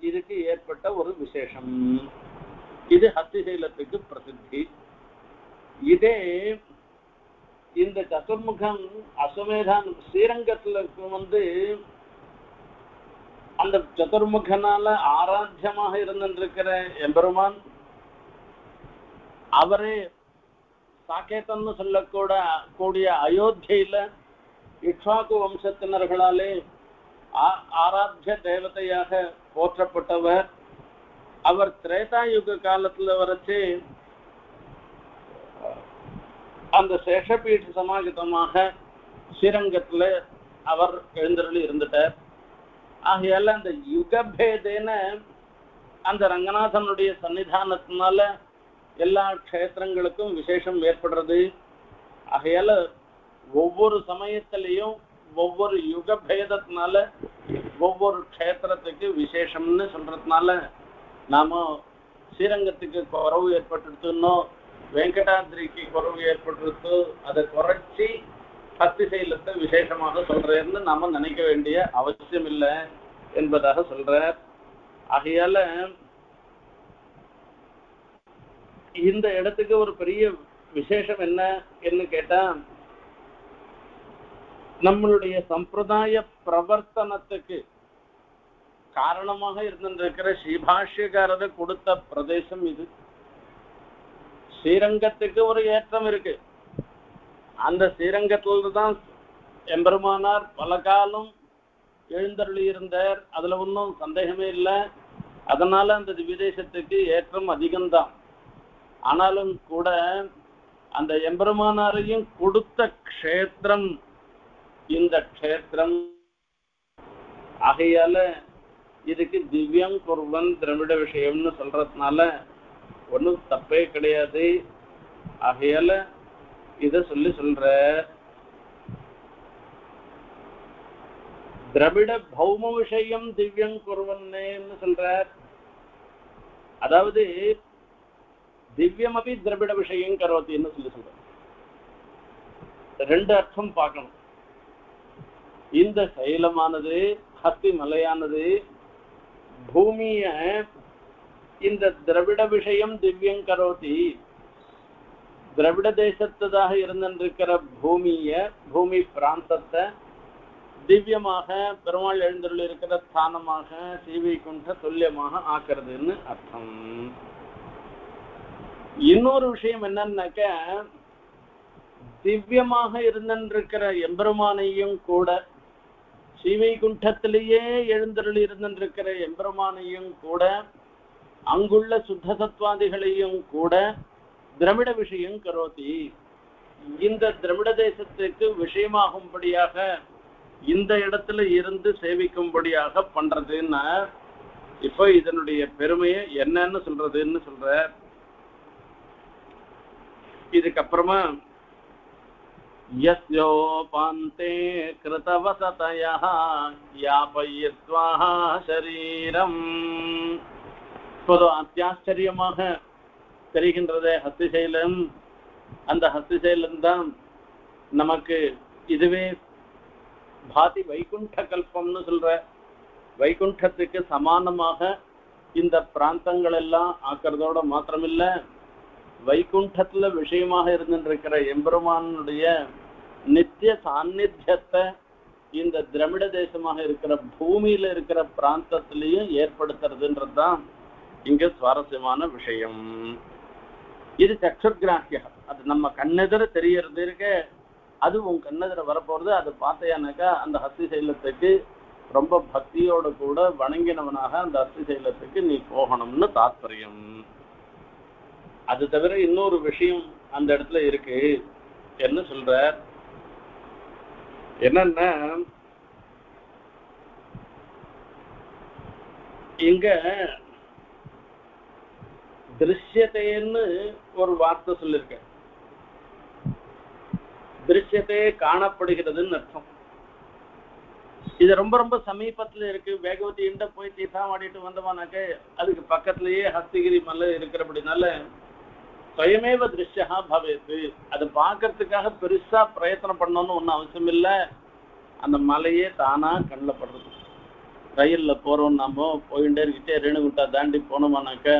இதுக்கு ஏற்பட்ட ஒரு விசேஷம். இது ஹத்திசைலத்துக்கு பிரசித்தி. இதே இந்த சதுர்முகம் அஸ்வமேதான் ஸ்ரீரங்கத்துல வந்து அந்த சதுர்முகனால ஆராத்தியமாக இருந்திருக்கிற எம்பெருமான் அவரே சாக்கேத்தன்னு சொல்லக்கூட கூடிய அயோத்தியில இக்ஷாக்கு வம்சத்தினர்களாலே ஆராத்திய தேவதையாக போற்றப்பட்டவர் அவர் திரேதா யுக காலத்துல வரைச்சு அந்த சேஷபீठ சமாகிதமாக ஸ்ரீரங்கத்துல அவர் எழுந்தருளி இருந்துட்டார் ஆகையால அந்த யுகபேதேன அந்த ரங்கநாதனுடைய சன்னிதானத்தினால எல்லா க்ஷேத்திரங்களுக்கும் விசேஷம் ஏற்படுறது. ஆகையால ஒவ்வொரு சமயத்திலையும் ஒவ்வொரு யுக பேதத்தினால ஒவ்வொரு க்ஷேத்திரத்துக்கு விசேஷம்னு சொல்றதுனால நாம ஸ்ரீரங்கத்துக்கு குறவு ஏற்பட்டுருத்தோம் வெங்கடாதிரிக்கு குறவு ஏற்பட்டுருத்து அதை குறைச்சி பக்தி சைலத்தை விசேஷமாக சொல்றேன்னு நாம நினைக்க வேண்டிய அவசியம் இல்லை என்பதாக சொல்றார். ஆகையால இந்த இடத்துக்கு ஒரு பெரிய விசேஷம் என்ன என்று கேட்டா நம்மளுடைய சம்பிரதாய பிரவர்த்தனத்துக்கு காரணமாக இருந்திருக்கிற ஸ்ரீபாஷ்யக்காரர் கொடுத்த பிரதேசம் இது. ஸ்ரீரங்கத்துக்கு ஒரு ஏற்றம் இருக்கு. அந்த ஸ்ரீரங்கத்துல தான் எம்பெருமானார் பல காலம் எழுந்தருளி இருந்தார் அதுல ஒன்றும் சந்தேகமே இல்லை. அதனால அந்த விதேசத்துக்கு ஏற்றம் அதிகம்தான். ஆனாலும் கூட அந்த எம்பெருமானாரையும் கொடுத்த க்ஷேத்திரம் இந்த க்ஷேத்திரம். ஆகையால இதுக்கு திவ்யம் குருவன் திரவிட விஷயம்னு சொல்றதுனால ஒன்றும் தப்பே கிடையாது. ஆகையால இத சொல்லி சொல்ற திரவிட பௌம விஷயம் திவ்யம் குருவன்னேன்னு சொல்றார். அதாவது திவ்யம் அப்படி திரவிட விஷயம் கரோத்தின்னு சொல்லி சொல்ற ரெண்டு அர்த்தம் பார்க்கணும். இந்த சைலமானது ஹஸ்தி மலையானது பூமிய இந்த திரவிட விஷயம் திவ்யம் கரோதி திரவிட தேசத்ததாக இருந்திருக்கிற பூமிய பூமி பிராந்தத்தை திவ்யமாக பெருமாள் எழுந்தருள் இருக்கிற ஸ்தானமாக சீவைகுண்ட துல்லியமாக ஆக்குறதுன்னு அர்த்தம். இன்னொரு விஷயம் என்னன்னாக்க திவ்யமாக இருந்திருக்கிற எம்பெருமானையும் கூட ஸ்ரீவைகுண்டத்திலேயே எழுந்தருள் இருந்திருக்கிற எம்பெருமானையும் கூட அங்குள்ள சுத்த சத்வாதிகளையும் கூட திரமிட விஷயம் கரோதி. இந்த திரமிட தேசத்துக்கு விஷயமாகும்படியாக இந்த இடத்துல இருந்து சேவிக்கும்படியாக பண்றதுன்னா இப்போ இதனுடைய பெருமையை என்னன்னு சொல்றதுன்னு சொல்ற இதுக்கப்புறமா यस्योपान्ते कृतवसतयः यापयित्वा शरीரம் இப்போது அத்தியாச்சரியமாக தெரிகின்றது ஹஸ்திசைலம். அந்த ஹஸ்திசைலம்தான் நமக்கு இதுவே பாதி வைகுண்ட கல்பம்னு சொல்ற வைகுண்டத்துக்கு சமானமாக இந்த பிராந்தங்கள் எல்லாம் ஆக்கிறதோட மாத்திரமில்லை. வைகுண்டத்துல விஷயமாக இருந்துருக்கிற எம்பெருமானுடைய நித்திய சாநித்தியத்தை இந்த திரமிட தேசமாக இருக்கிற பூமியில இருக்கிற பிராந்தத்திலையும் ஏற்படுத்துறதுன்றதுதான் இங்க சுவாரஸ்யமான விஷயம். இது சக்ஷுர்கிராஹிய. அது நம்ம கண்ணெதிர தெரியறது இருக்க அது உன் கண்ணெதிர வரப்போறது அது பார்த்தையானாக்கா அந்த ஹஸ்தி சைலத்துக்கு ரொம்ப பக்தியோடு கூட வணங்கினவனாக அந்த அஸ்தி சைலத்துக்கு நீ போகணும்னு தாத்பரியம். அது தவிர இன்னொரு விஷயம் அந்த இடத்துல இருக்கு. என்ன சொல்ற என்னன்னா இங்க திருஷ்யத்தைன்னு ஒரு வார்த்தை சொல்லிருக்க திருஷ்யத்தையே காணப்படுகிறதுன்னு அர்த்தம். இது ரொம்ப ரொம்ப சமீபத்துல இருக்கு. வேகவதியிட்ட போய் தீர்த்தம் ஆடிட்டு வந்தோமானாக்க அதுக்கு பக்கத்திலேயே ஹஸ்திகிரி மலை இருக்கிறபடினால சுயமேவ திருஷ்யா பவேது அது பார்க்கறதுக்காக பெருசா பிரயத்தனம் பண்ணணும்னு ஒன்றும் அவசியம் இல்லை. அந்த மலையே தானா கண்ணில் படுறது. ரயில்ல போறோம் நாம போயிட்டே இருக்கிட்டே ரேணுகுண்டா தாண்டி போனோமானாக்க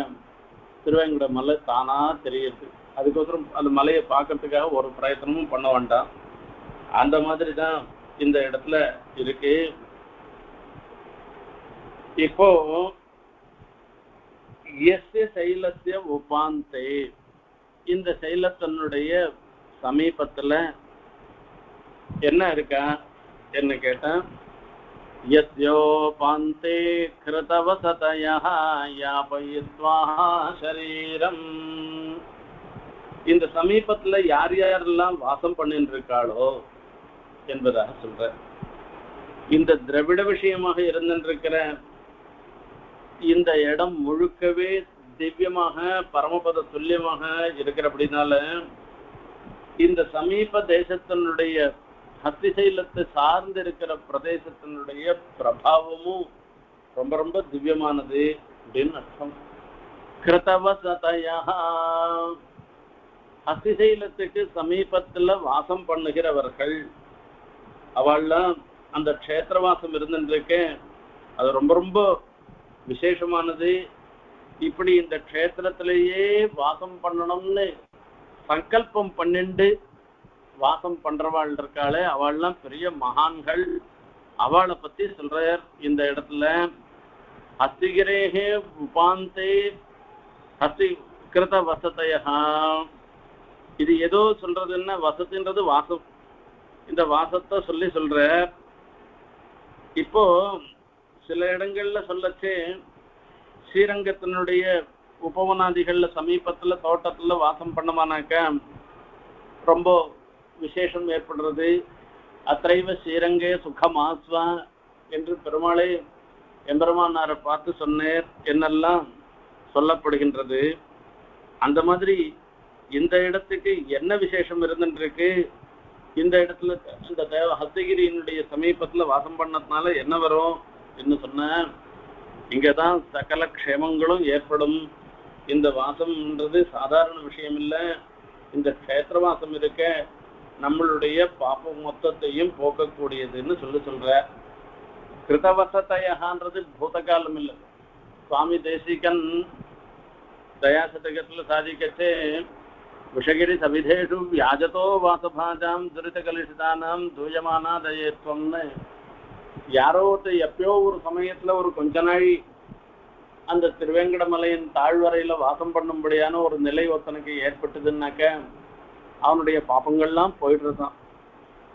திருவேங்குட மலை தானா தெரியுது. அதுக்கோசரம் அந்த மலையை பார்க்கறதுக்காக ஒரு பிரயத்தனமும் பண்ண வேண்டாம். அந்த மாதிரி தான் இந்த இடத்துல இருக்கு. இப்போ எஸ்ய சைலசிய உபாந்தே. இந்த சைலத்தனுடைய சமீபத்துல என்ன இருக்கா என்ன கேட்டேன் यस्योपान्ते कृतवसतयः यापयित्वा சரீரம் இந்த சமீபத்துல யார் யாரெல்லாம் வாசம் பண்ணிட்டு இருக்காளோ என்பதாக சொல்ற இந்த திரவிட விஷயமாக இருந்திருக்கிற இந்த இடம் முழுக்கவே திவ்யமாக பரமபத துல்லியமாக இருக்கிற அப்படின்னால இந்த சமீப தேசத்தினுடைய ஹஸ்திசைலத்தை சார்ந்து இருக்கிற பிரதேசத்தினுடைய பிரபாவமும் ரொம்ப ரொம்ப திவ்யமானது அப்படின்னு அர்த்தம். கிருத்தவசதையா. ஹஸ்திசைலத்துக்கு சமீபத்துல வாசம் பண்ணுகிறவர்கள் அவள்லாம் அந்த க்ஷேத்திரவாசம் இருந்துருக்கேன் அது ரொம்ப ரொம்ப விசேஷமானது. இப்படி இந்த க்ஷேத்திரத்திலேயே வாசம் பண்ணணும்னு சங்கல்பம் பண்ணிண்டு வாசம் பண்றவாள் இருக்காளே அவள்லாம் பெரிய மகான்கள். அவளை பத்தி சொல்றார் இந்த இடத்துல. ஹஸ்திகிரேகே உபாந்தே அஸ்தி கிருத வசதையா இது ஏதோ சொல்றதுன்னா வசதின்றது வாசம். இந்த வாசத்தை சொல்லி சொல்ற இப்போ சில இடங்கள்ல சொல்லச்சே ஸ்ரீரங்கத்தினுடைய உபவனாதிகள்ல சமீபத்துல தோட்டத்துல வாசம் பண்ணமானாக்க ரொம்ப விசேஷம் ஏற்படுறது. அத்தைவ ஸ்ரீரங்கே சுகமாஸ்வா என்று பெருமாளை எம்பெருமானாரை பார்த்து சொன்னேர் என்னெல்லாம் சொல்லப்படுகின்றது. அந்த மாதிரி இந்த இடத்துக்கு என்ன விசேஷம் இருந்துருக்கு இந்த இடத்துல இந்த தேவ ஹஸ்தகிரியினுடைய சமீபத்துல வாசம் பண்ணதுனால என்ன வரும் என்று சொன்ன இங்கதான் சகல க்ஷேமங்களும் ஏற்படும். இந்த வாசம்ன்றது சாதாரண விஷயம் இல்லை இந்த க்ஷேத்திரவாசம் இருக்க நம்மளுடைய பாப்ப மொத்தத்தையும் போக்கக்கூடியதுன்னு சொல்லி சொல்ற. கிருதவசத்தையகான்றது பூதகாலம் இல்லை. சுவாமி தேசிகன் தயாசதகத்துல சாதிக்கச்சே. விஷகிரி சவிதேஷு வியாஜதோ வாசபாஜாம் துரித கலிஷிதானாம் தூயமானா தயேத்வம்னு யாரோ ஒருத்தர் எப்பயோ ஒரு சமயத்துல ஒரு கொஞ்ச நாள் அந்த திருவேங்கடமலையின் தாழ்வரையில வாசம் பண்ணும்படியான ஒரு நிலை ஒருத்தனுக்கு ஏற்பட்டதுன்னாக்க அவனுடைய பாப்பங்கள்லாம் போயிடுறதான்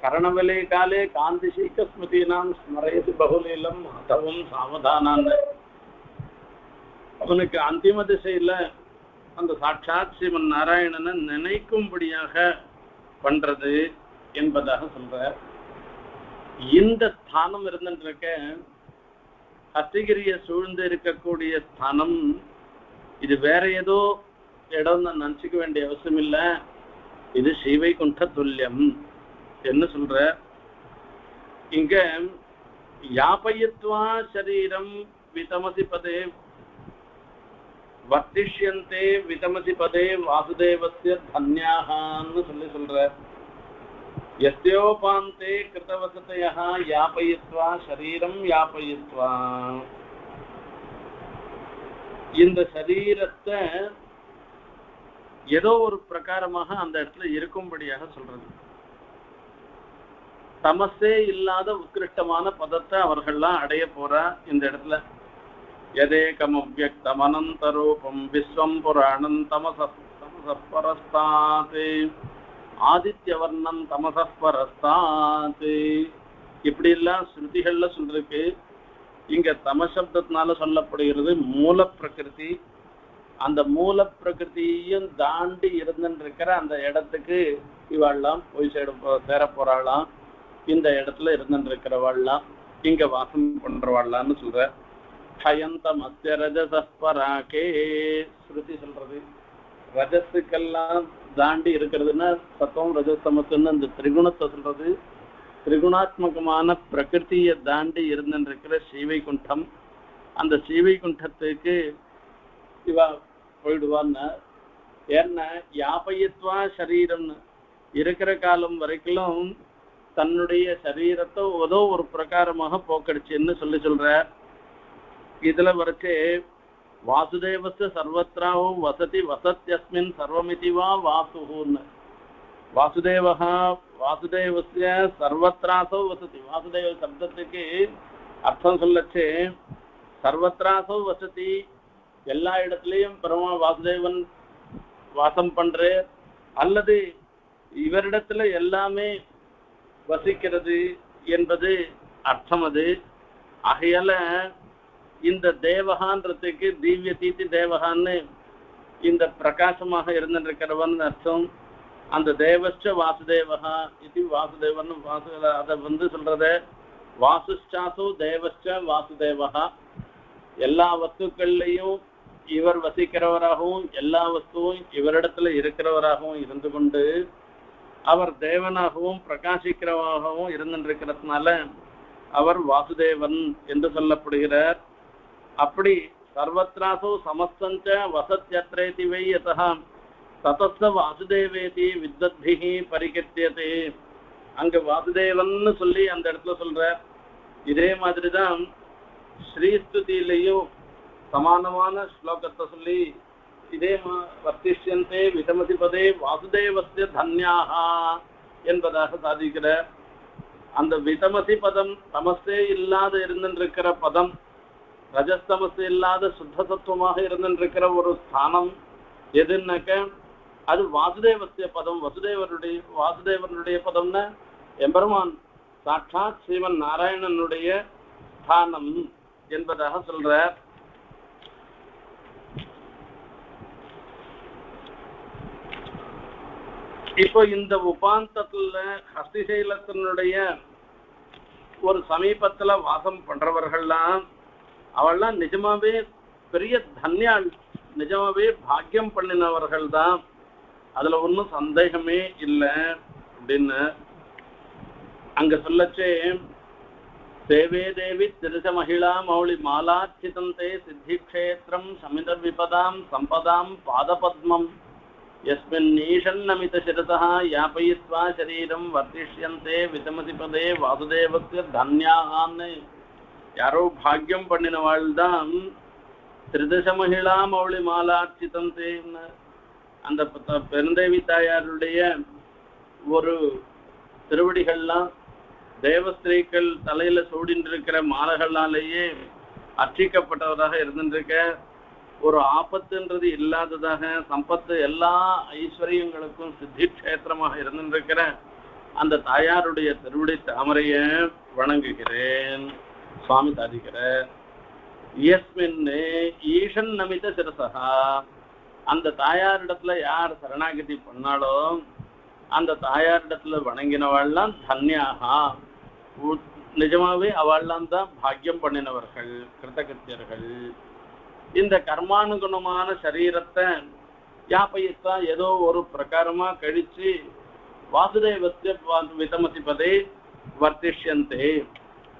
கரணவிலை காலே காந்தி சீக்க ஸ்மிருதினாம் ஸ்மரயது பகுலீலம் அதவும் சாவதானான்னு அவனுக்கு அந்திம திசையில அந்த சாட்சாத் சிவன் நாராயணனை நினைக்கும்படியாக பண்றது என்பதாக சொல்ற இந்த ஸ்தானம் இருந்துருக்க அத்திகிரிய சூழ்ந்து இருக்கக்கூடிய ஸ்தானம் இது வேற ஏதோ இடம் நான் நினைச்சுக்க வேண்டிய அவசியம் இல்லை. இது ஸ்ரீவைகுண்ட துல்லியம் என்ன சொல்ற. இங்க யாபயத்வா சரீரம் விதமசி பதே வர்த்திஷ்யந்தே விதமசி பதே வாசுதேவஸ்ய தன்யாகான்னு சொல்லி சொல்ற. எஸ்யோபாந்தே கிருதவசதையா யாபயித்வா சரீரம் யாபயித்வா இந்த சரீரத்தை ஏதோ ஒரு பிரகாரமாக அந்த இடத்துல இருக்கும்படியாக சொல்றது தமசே இல்லாத உத்கிருஷ்டமான பதத்தை அவர்கள்லாம் அடைய போறா இந்த இடத்துல यदेकमव्यक्तम् अनन्तरूपम् विश्वम् पुराणम् तमसः तमसः परस्तात् ஆதித்யவர்ணம் தமசः இப்படி எல்லாம் ஸ்ருதிகள்ல சொல்றதுக்கு இங்க தமசப்தத்தினால சொல்லப்படுகிறது மூல பிரகிருதி அந்த மூல பிரகிருதியும் தாண்டி இருந்துருக்கிற அந்த இடத்துக்கு இவாள்லாம் போய் சேட சேர போறாளாம். இந்த இடத்துல இருந்துருக்கிறவாள்லாம் இங்க வாசம் பண்றவாள்லான்னு சொல்ற. ஹயந்த மத்திய ரஜசஸ்பராக்கே ஸ்ருதி சொல்றது. ரஜத்துக்கெல்லாம் தாண்டி இருக்கிறதுன்னா சத்தம் ரஜசமத்துன்னு அந்த திரிகுணத்தை சொல்றது. திரிகுணாத்மகமான பிரகிருதியை தாண்டி இருந்துருக்கிற ஸ்ரீவைகுண்டம். அந்த ஸ்ரீவைகுண்டத்துக்கு இவா போயிடுவான்னு ஏன்னா யாபயத்வா சரீரம்னு இருக்கிற காலம் வரைக்கும் தன்னுடைய சரீரத்தை ஏதோ ஒரு பிரகாரமாக போக்கடிச்சுன்னு சொல்லி சொல்ற இதுல வரைச்சு வாசுதேவஸ்ய சர்வத்ராவும் வசதி வசத்யஸ்மின் சர்வமிதி வா வாசுன்னு வாசுதேவா வாசுதேவஸ்ய சர்வத்ராசோ வசதி வாசுதேவ சப்தத்துக்கு அர்த்தம் சொல்லச்சு சர்வத்ராசோ வசதி எல்லா இடத்துலயும் பெருமா வாசுதேவன் வாசம் பண்ற அல்லது இவரிடத்துல எல்லாமே வசிக்கிறது என்பது அர்த்தம் அது. ஆகையால இந்த தேவகான்றதுக்கு திவ்ய தீதி தேவகான்னு இந்த பிரகாசமாக இருந்திருக்கிறவன் அர்த்தம். அந்த தேவச்ச வாசுதேவகா இது வாசுதேவன் வாசு அதை வந்து சொல்றது வாசுச்சாசு தேவச்ச வாசுதேவகா. எல்லா வஸ்துக்கள்லையும் இவர் வசிக்கிறவராகவும் எல்லா வஸ்துவும் இவரிடத்துல இருக்கிறவராகவும் இருந்து கொண்டு அவர் தேவனாகவும் பிரகாசிக்கிறவராகவும் இருந்திருக்கிறதுனால அவர் வாசுதேவன் என்று சொல்லப்படுகிறார். அப்படி சர்வத்ராசோ சமஸ்தஞ்ச வசத்யத்ரேதி வை யதா ததஸ்த வாசுதேவேதி வித்வத்பிகி பரிகத்தியதே அங்க வாசுதேவன்னு சொல்லி அந்த இடத்துல சொல்ற இதே மாதிரிதான் ஸ்ரீஸ்துதியிலையும் சமானமான ஸ்லோகத்தை சொல்லி இதே வர்த்திஷ்யந்தே விதமதிபதே வாசுதேவஸ்ய தன்யாகா என்பதாக சாதிக்கிற அந்த விதமதி பதம் தமசே இல்லாத இருந்துருக்கிற பதம் ரஜஸ்தமசு இல்லாத சுத்த தத்துவமாக இருந்திருக்கிற ஒரு ஸ்தானம் எதுன்னாக்க அது வாசுதேவசிய பதம். வசுதேவருடைய வாசுதேவனுடைய பதம்னா எம்பெருமான் சாட்சாத் ஸ்ரீமன் நாராயணனுடைய ஸ்தானம் என்பதாக சொல்ற இப்போ இந்த உபாந்தத்துல ஹஸ்திசைலத்தினுடைய ஒரு சமீபத்துல வாசம் பண்றவர்கள்லாம் அவள்லாம் நிஜமாவே பெரிய தன்யாள். நிஜமாவே பாக்கியம் பண்ணினவர்கள் தான். அதுல ஒன்றும் சந்தேகமே இல்லை அப்படின்னு அங்க சொல்லச்சே சேவே தேவி திருச மகிழா மௌளி மாலாச்சிதந்தே சித்தி கஷேத்திரம் சமிதர் விபதாம் சம்பதாம் பாதபத்மம். எஸ்மின் ஈஷன்னமித சிரசா யாபயித்வா சரீரம் வர்த்திஷ்யந்தே விதமதிபதே வாசுதேவக்கு தன்யாகான்னு யாரோ பாக்கியம் பண்ணினவாள் தான் திரிதச மகிழா மௌளி மாலார்ச்சிதந்தேன்னு அந்த பெருந்தேவி தாயாருடைய ஒரு திருவடிகள்லாம் தேவஸ்திரீக்கள் தலையில சூடின்னு இருக்கிற மாலைகளாலேயே அர்ச்சிக்கப்பட்டவராக இருந்துருக்க ஒரு ஆபத்துன்றது இல்லாததாக சம்பத்து எல்லா ஐஸ்வர்யங்களுக்கும் சித்தி கஷேத்திரமாக இருந்திருக்கிற அந்த தாயாருடைய திருவிடை தாமரைய வணங்குகிறேன். சுவாமி சாதிக்கிறார் இயஸ்மின் ஈஷன் நமித சிரசகா. அந்த தாயாரிடத்துல யார் சரணாகதி பண்ணாலோ அந்த தாயாரிடத்துல வணங்கினவாள்லாம் தன்யாகா. நிஜமாவே அவள்லாம் தான் பாக்கியம் பண்ணினவர்கள் கிருத்தகத்தியர்கள். இந்த கர்மானுகுணமான சரீரத்தை யாப்பையத்தா ஏதோ ஒரு பிரகாரமா கழிச்சு வாசுதேவத்தை விதமதிப்பதை வர்த்திஷ்யந்தே.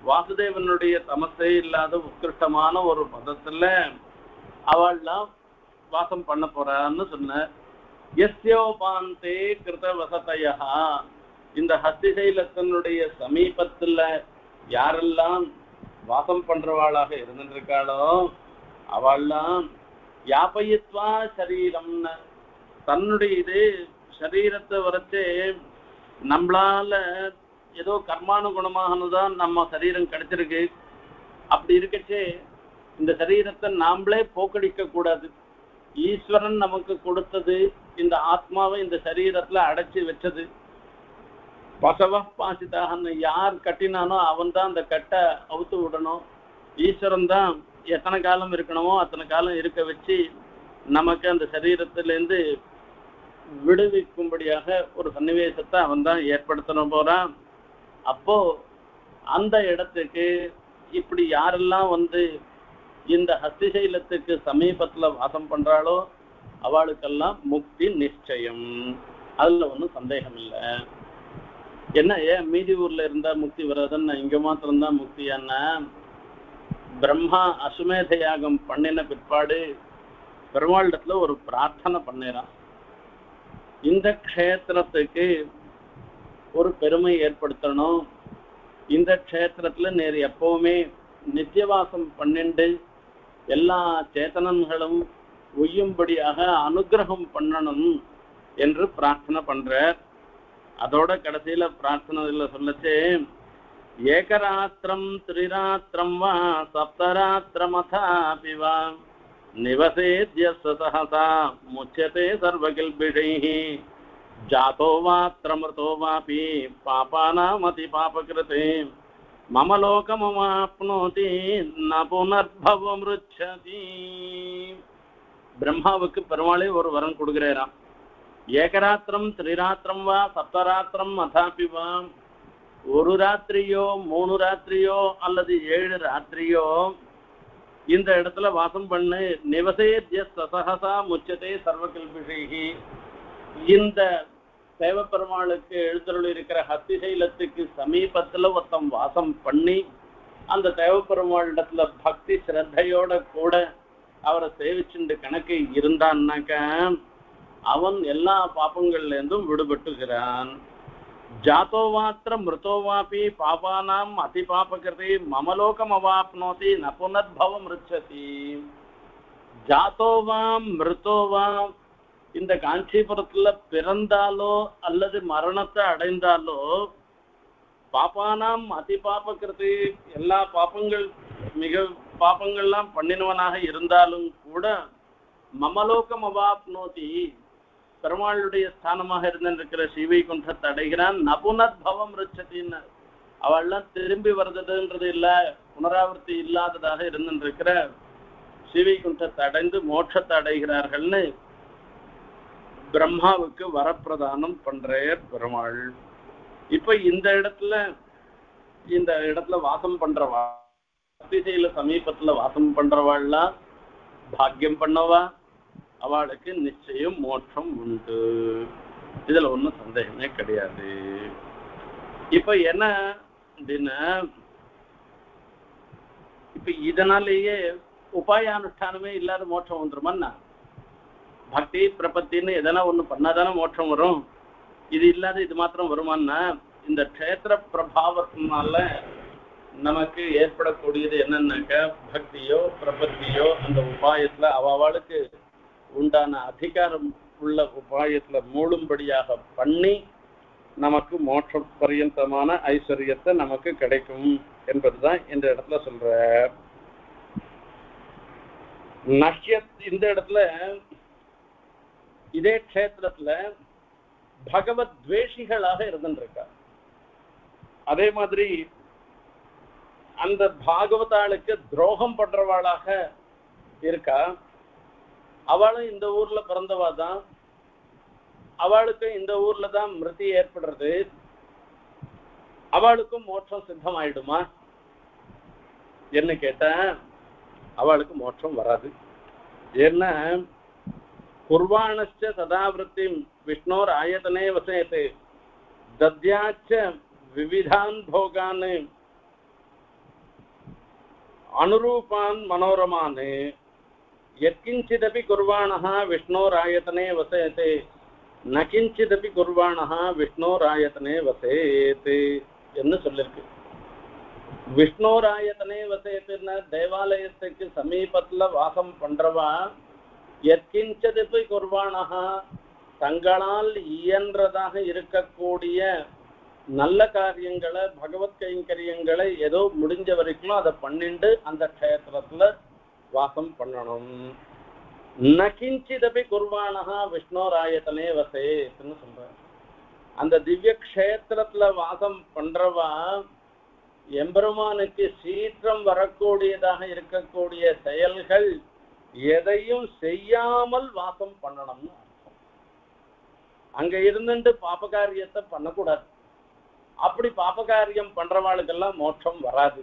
வாசுதேவனுடைய தமசே இல்லாத உத்கிருஷ்டமான ஒரு மதத்துல அவள்லாம் வாசம் பண்ண போறான்னு சொன்ன எஸ்யோபாந்தே கிருத வசதையா இந்த ஹஸ்திசைலத்தினுடைய சமீபத்துல யாரெல்லாம் வாசம் பண்றவாளாக இருந்திருக்காளோ அவள்லாம் யாபயித்வா சரீரம்னு தன்னுடைய இது சரீரத்தை வரைச்சு நம்மளால ஏதோ கர்மானுகுணமாகதான் நம்ம சரீரம் கிடைச்சிருக்கு. அப்படி இருக்கச்சே இந்த சரீரத்தை நாமளே போக்கடிக்க கூடாது ஈஸ்வரன் நமக்கு கொடுத்தது இந்த ஆத்மாவை இந்த சரீரத்துல அடைச்சி வச்சது. பசவ பாசிதாகன்னு யார் கட்டினானோ அவன் தான் அந்த கட்டை அவுத்து விடணும். ஈஸ்வரன் தான் எத்தனை காலம் இருக்கணுமோ அத்தனை காலம் இருக்க வச்சு நமக்கு அந்த சரீரத்திலேருந்து விடுவிக்கும்படியாக ஒரு சன்னிவேசத்தை அவன் தான் ஏற்படுத்தணும் போறான். அப்போ அந்த இடத்துக்கு இப்படி யாரெல்லாம் வந்து இந்த ஹஸ்திசைலத்துக்கு சமீபத்துல வாசம் பண்றாளோ அவளுக்கெல்லாம் முக்தி நிச்சயம். அதுல ஒன்றும் சந்தேகம் இல்லை என்ன ஏன் மீதி ஊர்ல இருந்தா முக்தி வராதுன்னு இங்க மாத்திரம்தான் முக்தியான்னா பிரம்மா அசுமேத யாகம் பண்ணின பிற்பாடு பெருமாளிடத்துல ஒரு பிரார்த்தனை பண்ணிறான் இந்த க்ஷேத்திரத்துக்கு ஒரு பெருமை ஏற்படுத்தணும். இந்த க்ஷேத்திரத்துல நேர் எப்பவுமே நித்தியவாசம் பன்னெண்டு எல்லா சேத்தனன்களும் ஒய்யும்படியாக அனுகிரகம் பண்ணணும் என்று பிரார்த்தனை பண்றார். அதோட கடைசியில பிரார்த்தனை சொல்லச்சே ஏகராத்திரம் திரிராத்திரம் வா சப்தராத்திரமதாபி வா நிவசேத்ய சஹசா முச்சதே சர்வகில்பிஷைः जातो वात्रमृतो वापि पापानामति पापकृते मम लोकमवाप्नोति न புனர்பவமிருச்சதி பிரம்மாவுக்கு பெருமாளே ஒரு வரம் கொடுக்கிறாராம் ஏகராத்திரம் திரிராத்திரம் வா சப்தராத்திரம் அதாபி வா ஒரு ராத்திரியோ மூணு ராத்திரியோ அல்லது ஏழு ராத்திரியோ இந்த இடத்துல வாசம் பண்ணு நிவசேத்ய சசகசா முச்சதே சர்வகல்பிஷைகி இந்த தேவப்பெருமாளுக்கு எழுத்தருள் இருக்கிற ஹத்திசைலத்துக்கு சமீபத்துல ஒருத்தன் வாசம் பண்ணி அந்த தேவப்பெருமாளிடத்துல பக்தி சிரத்தையோட கூட அவரை சேவிச்சுண்டு கணக்கு இருந்தான்னாக்க அவன் எல்லா பாப்பங்கள்ல இருந்தும் விடுபட்டுகிறான் ஜாத்தோவாத்திர மிருத்தோவாபி பாபானாம் அதி பாபகிருதி மமலோகம் அவாப்னோதி ந புனர்பவம் ஜாத்தோவாம் மிருதோவாம் இந்த காஞ்சிபுரத்துல பிறந்தாலோ அல்லது மரணத்தை அடைந்தாலோ பாப்பானாம் அதி பாபகிருதி எல்லா பாப்பங்கள் மிக பாப்பங்கள்லாம் பண்ணினவனாக இருந்தாலும் கூட மமலோகம் அவாப்னோதி பெருமாளுடைய ஸ்தானமாக இருந்திருக்கிற ஸ்ரீவைகுண்டத்தை அடைகிறான். நபுனத் பவம் ருச்சத்தின்னு அவள்லாம் திரும்பி வருதுன்றது இல்ல புனராவர்த்தி இல்லாததாக இருந்திருக்கிற ஸ்ரீவைகுண்டத்தை அடைந்து மோட்சத்தை அடைகிறார்கள்னு பிரம்மாவுக்கு வரப்பிரதானம் பண்றார் பெருமாள். இப்ப இந்த இடத்துல இந்த இடத்துல வாசம் பண்றவா திசையில சமீபத்துல வாசம் பண்றவாள்லா பாக்கியம் பண்ணவா? அவளுக்கு நிச்சயம் மோட்சம் உண்டு. இதுல ஒன்றும் சந்தேகமே கிடையாது. இப்ப என்ன அப்படின்னா இப்ப இதனாலேயே உபாயானுஷ்டானமே இல்லாத மோட்சம் வந்துருமான்னா? பக்தி பிரபத்தின்னு எதனா ஒண்ணு பண்ணாதானே மோட்சம் வரும். இது இல்லாத இது மாத்திரம் வருமான்னா இந்த க்ஷேத்திர பிரபாவத்தினால நமக்கு ஏற்படக்கூடியது என்னன்னாக்க பக்தியோ பிரபத்தியோ அந்த உபாயத்துல அவளுக்கு உண்டான அதிகாரம் உள்ள உபாயத்துல மூடும்படியாக பண்ணி நமக்கு மோட்ச பரியந்தமான ஐஸ்வர்யத்தை நமக்கு கிடைக்கும் என்பதுதான் இந்த இடத்துல சொல்ற நஷ்ய இந்த இடத்துல இதே க்ஷேத்திரத்துல பகவத் துவேஷிகளாக இருந்துருக்கா அதே மாதிரி அந்த பாகவதாளுக்கு துரோகம் பண்றவாளாக இருக்கா? அவளும் இந்த ஊர்ல பிறந்தவா தான் அவளுக்கு இந்த ஊர்ல தான் மிருதி ஏற்படுறது. அவளுக்கும் மோட்சம் சித்தமாயிடுமா? என்ன கேட்டா அவளுக்கு மோட்சம் வராது. ஏன்னா कुर्वाणश्च सदा वृत्तिं विष्णोरायतने वसेत्। दद्याच्च विविधान् भोगान् अनुरूपान् मनोरमान्। यत्किञ्चिदपि कुर्वाणः विष्णोरायतने वसेत्, न किञ्चिदपि कुर्वाणः विष्णोरायतने वसेत् என்று சொல்லிருக்கு விஷ்ணோராயத்தனே न देवालयस्य समीपत्ल வாசம் பண்றவா எத்கிஞ்சதிப்பை குர்பானகா தங்களால் இயன்றதாக இருக்கக்கூடிய நல்ல காரியங்களை பகவத் கைங்கரியங்களை ஏதோ முடிஞ்ச வரைக்கும் அதை பண்ணிண்டு அந்த க்ஷேத்திரத்துல வாசம் பண்ணணும். நகிஞ்சிதபி குர்வானஹா விஷ்ணோராயத்தனே வசேன்னு சொல்ற அந்த திவ்ய கஷேத்திரத்துல வாசம் பண்றவா எம்பெருமானுக்கு சீற்றம் வரக்கூடியதாக இருக்கக்கூடிய செயல்கள் எதையும் செய்யாமல் வாசம் பண்ணணும்னு அர்த்தம் அங்க இருந்துட்டு பாபகாரியத்தை பண்ணக்கூடாது. அப்படி பாபகாரியம் பண்றவாளுக்கெல்லாம் மோட்சம் வராது.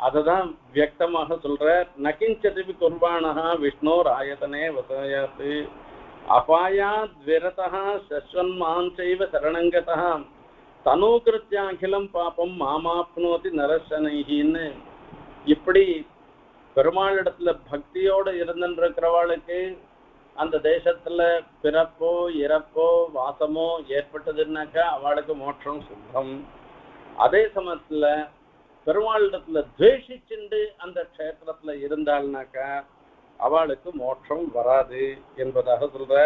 அததான் வியக்தமாக சொல்ற நகிஞ்சதிபி குர்பானஹா விஷ்ணோர் ராயதனே வசயாத்து. அபாயாத் விரதா சஸ்வன்மான் செய்வ சரணங்கதா. தனூகிருத்தியாகிலம் பாப்பம் மாமாப்னோதி நரசனைகின்னு இப்படி பெருமாளிடத்துல பக்தியோடு இருந்துருக்கிறவாளுக்கு அந்த தேசத்துல பிறப்போ இறப்போ வாசமோ ஏற்பட்டதுன்னாக்கா அவளுக்கு மோட்சம் சுத்தம் அதே சமயத்துல பெருமாளிடத்துல துவேஷிச்சுண்டு அந்த க்ஷேத்திரத்துல இருந்தாள்னாக்கா அவளுக்கு மோட்சம் வராது என்பதாக சொல்ற.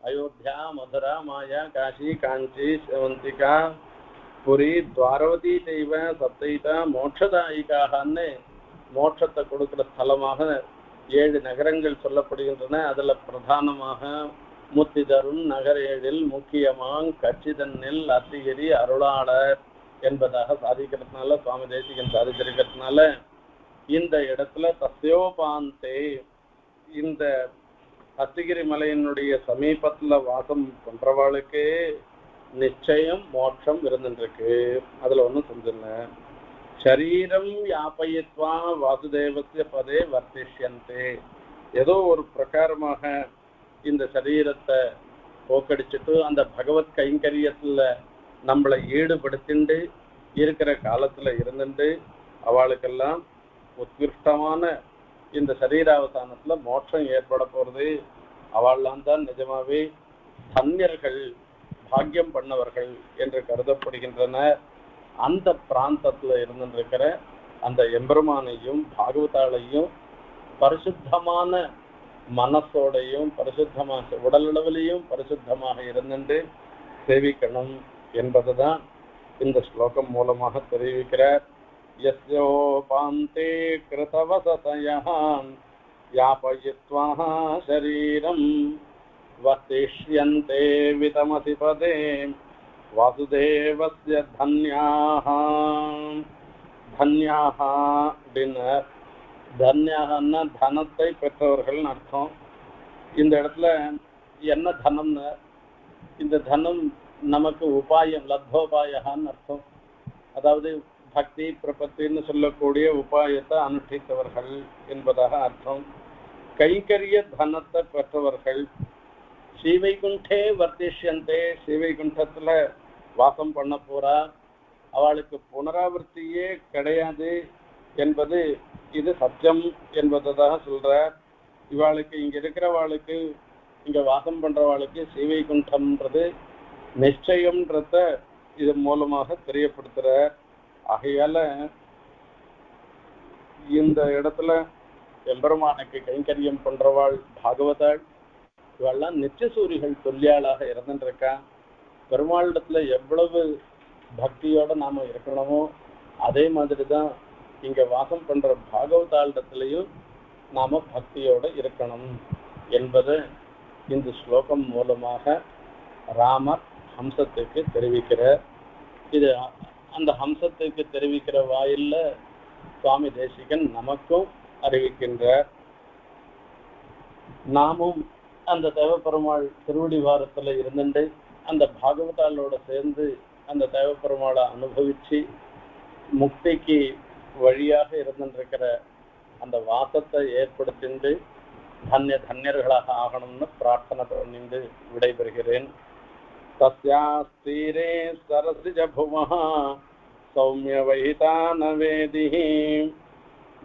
அயோத்தியா மதுரா மாயா காஷி காஞ்சி சவந்திகா புரி துவாரவதி தெய்வ சப்தைதா மோட்சதாயிகாகன்னு மோட்சத்தை கொடுக்கிற ஸ்தலமாக ஏழு நகரங்கள் சொல்லப்படுகின்றன. அதில் பிரதானமாக முத்திதருண் நகர் ஏழில் முக்கியமாங் கட்சிதன்னில் அத்திகிரி அருளாளர் என்பதாக சாதிக்கிறதுனால சுவாமி தேசிகன் சாதிச்சிருக்கிறதுனால இந்த இடத்துல தஸ்யோபாந்தே இந்த அத்திகிரி மலையினுடைய சமீபத்துல வாசம் பண்றவாளுக்கே நிச்சயம் மோட்சம் இருந்துருக்கு அதுல ஒன்றும் செஞ்சில்லை சரீரம் யாபயித்வா வாசுதேவசிய பதே வர்த்திஷ்யந்தே ஏதோ ஒரு பிரகாரமாக இந்த சரீரத்தை போக்கடிச்சிட்டு அந்த பகவத் கைங்கரியத்தில் நம்மளை ஈடுபடுத்திண்டு இருக்கிற காலத்தில் இருந்துட்டு அவளுக்கெல்லாம் உத்கிருஷ்டமான இந்த சரீராவதானத்தில் மோட்சம் ஏற்பட போகிறது அவள்லாம் தான் நிஜமாவே தன்யர்கள் பாக்கியம் பண்ணவர்கள் என்று கருதப்படுகின்றனர். அந்த பிராந்தத்துல இருந்துருக்கிற அந்த எம்பெருமானையும் பாகவதாளையும் பரிசுத்தமான மனசோடையும் பரிசுத்தமாக உடலளவிலையும் பரிசுத்தமாக இருந்துட்டு சேவிக்கணும் என்பதுதான் இந்த ஸ்லோகம் மூலமாக தெரிவிக்கிறார். எஸ்யோபாந்தே கிருதவசதயான் யாபயித்வா சரீரம் வசிஷ்யந்தே விதமசி பதே வாசுதேவஸ்ய தன்யாக தன்யாக அப்படின்னு தன்யாகன்னா தனத்தை பெற்றவர்கள்னு அர்த்தம். இந்த இடத்துல என்ன தனம்னு இந்த தனம் நமக்கு உபாயம் லத்தோபாயகான்னு அர்த்தம். அதாவது பக்தி பிரபத்தின்னு சொல்லக்கூடிய உபாயத்தை அனுஷ்டித்தவர்கள் என்பதாக அர்த்தம். கைங்கரிய தனத்தை பெற்றவர்கள் ஸ்ரீவைகுண்டே வர்த்திஷ்யந்தே ஸ்ரீவைகுண்டத்துல வாசம் பண்ண போறா. அவளுக்கு புனராவர்த்தியே கிடையாது என்பது இது சத்தியம் என்பதாக சொல்றார். இவாளுக்கு இங்க இருக்கிறவாளுக்கு இங்க வாசம் பண்றவாளுக்கு சீவைகுண்டம்ன்றது நிச்சயம்ன்றத இது மூலமாக தெரியப்படுத்துற ஆகையால இந்த இடத்துல எம்பெருமானுக்கு கைங்கரியம் பண்றவாள் பாகவதாள். இவெல்லாம் நித்தியசூரிகள் தொல்லியாளாக இருந்துருக்கான் பெருமாளிடத்துல எவ்வளவு பக்தியோட நாம இருக்கணுமோ அதே மாதிரி தான் இங்க வாசம் பண்ற பாகவதாளிடத்திலையும் நாம பக்தியோட இருக்கணும் என்பதை இந்த ஸ்லோகம் மூலமாக ராமர் ஹம்சத்துக்கு தெரிவிக்கிறார். இது அந்த ஹம்சத்துக்கு தெரிவிக்கிற வாயில்ல சுவாமி தேசிகன் நமக்கும் அறிவிக்கின்றார். நாமும் அந்த தேவப்பெருமாள் திருவடி வாரத்துல இருந்துட்டு அந்த பாகவதாலோட சேர்ந்து அந்த தேவப்பெருமாளை அனுபவிச்சு முக்திக்கு வழியாக இருந்துருக்கிற அந்த வாசத்தை ஏற்படுத்திண்டு தன்ய தன்யர்களாக ஆகணும்னு பிரார்த்தனை பண்ணிண்டு விடைபெறுகிறேன். தஸ்யாஸ்தீரே சரசிஜபுவா சௌமியவகிதா வேதி.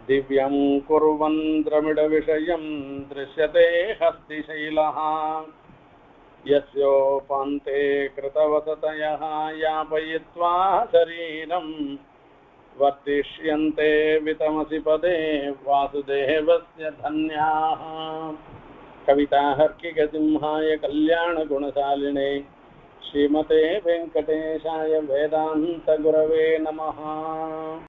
திவ்யம் குர்வன் திரமிட விஷயம் திருஷ்யதே ஹஸ்திசைலா यस्योपान्ते कृतवसतयः यापयित्वा शरीरम्। वर्तिष्यन्ते वितमसि पदे वासुदेवस्य धन्याः। कविताहर्किकसिंहाय कल्याणगुणशालिने श्रीमते वेङ्कटेशाय वेदान्तगुरवे नमः।